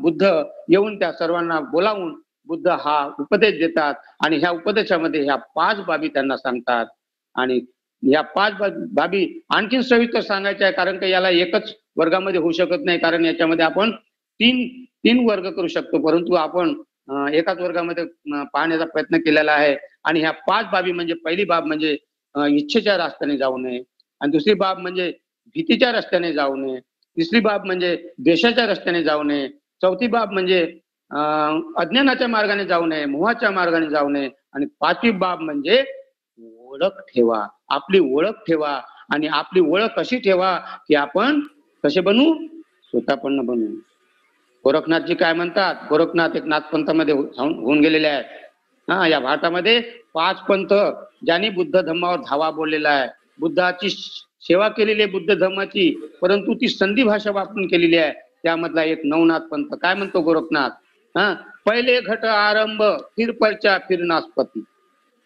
बुद्ध येऊन त्या सर्वांना बोलावून बुद्ध हा उपदेश देतात. आणि ह्या उपदेशामध्ये ह्या पाच बाबी त्यांना सांगतात. आणि या पाच बाबी आणखीन सविस्तर सांगायच्या आहे कारण का याला एकच वर्गामध्ये होऊ शकत नाही कारण याच्यामध्ये आपण तीन तीन वर्ग करू शकतो. परंतु आपण एकाच वर्गामध्ये पाहण्याचा प्रयत्न केलेला आहे. आणि ह्या पाच बाबी म्हणजे पहिली बाब म्हणजे इच्छेच्या रस्त्याने जाऊ नये. आणि दुसरी बाब म्हणजे भीतीच्या रस्त्याने जाऊ नये. तिसरी बाब म्हणजे देशाच्या रस्त्याने जाऊ नये. चौथी बाब म्हणजे अज्ञानाच्या मार्गाने जाऊ नये मोहाच्या मार्गाने जाऊ नये. आणि पाचवी बाब म्हणजे ओळख ठेवा. आपली ओळख ठेवा आणि आपली ओळख कशी ठेवा की आपण कसे बनू? स्वतः पण बनू. गोरखनाथजी काय म्हणतात? गोरखनाथ एक नाथपंथामध्ये हो-, होऊन गेलेले आहेत. हा या भारतामध्ये पाच पंथ ज्यांनी बुद्ध धम्मावर धावा बोललेला आहे. बुद्धाची सेवा केलेली आहे बुद्ध धम्माची परंतु ती संधी भाषा वापरून केलेली आहे. त्यामधला एक नवनाथ पंथ. काय म्हणतो गोरखनाथ? हा पहिले घट आरंभ फिर परचा फिर नासपती.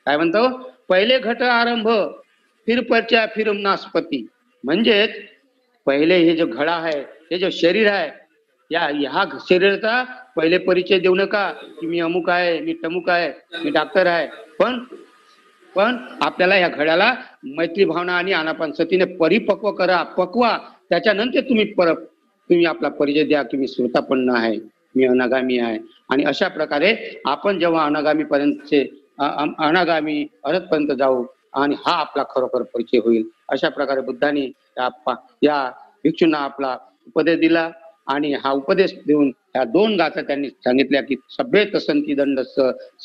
काय म्हणतो? पहिले घट आरंभ फिर परच्या फिर नास्पती म्हणजेच पहिले हे जो घडा आहे हे जे शरीर आहे या ह्या शरीराचा पहिले परिचय देऊ नका की मी अमुक आहे मी टमुक आहे मी डॉक्टर आहे. पण पण आपल्याला या घड्याला मैत्री भावना आणि अनापानसतीने परिपक्व करा पकवा. त्याच्यानंतर तुम्ही पर तुम्ही आपला परिचय द्या की मी श्रोतापन्न आहे मी अनागामी आहे. आणि अशा प्रकारे आपण जेव्हा अनागामी पर्यंतचे अनागामी अरथपर्यंत जाऊ आणि हा आपला खरोखर परिचय होईल. अशा प्रकारे बुद्धांनी या भिक्षूंना आपला उपदेश दिला आणि हा उपदेश देऊन ह्या दोन गाथा त्यांनी सांगितल्या की सभ्ये तसंती दंडस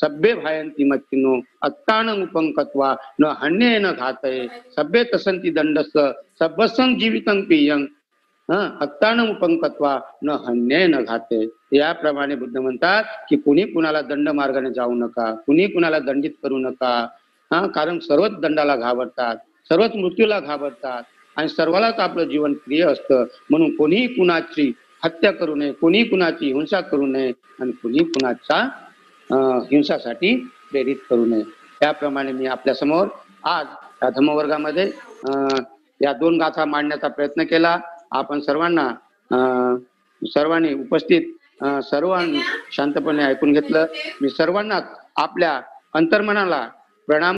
सभ्ये भायंती मत्तिनो अत्तान उपंकत्वा न हन्ये न घातये सभ्ये तसंती दंडस सभ्यसंग जीवितं पियंग हं न उपंकत्वा न हन्ये न घाते. याप्रमाणे बुद्ध म्हणतात की कुणी कुणाला दंड मार्गाने जाऊ नका कुणी कुणाला दंडित करू नका. हा कारण सर्वच दंडाला घाबरतात सर्वच मृत्यूला घाबरतात आणि सर्वालाच आपलं जीवन प्रिय असतं. म्हणून कोणीही कुणाची हत्या करू नये कोणी कुणाची हिंसा करू नये आणि कुणी कुणाचा हिंसासाठी प्रेरित करू नये. त्याप्रमाणे मी आपल्यासमोर आज या धर्मवर्गामध्ये या दोन गाथा मांडण्याचा प्रयत्न केला. आपण सर्वांना सर्वांनी उपस्थित सर्वांनी शांतपणे ऐकून घेतलं. मी सर्वांनाच आपल्या अंतर्मनाला प्रणाम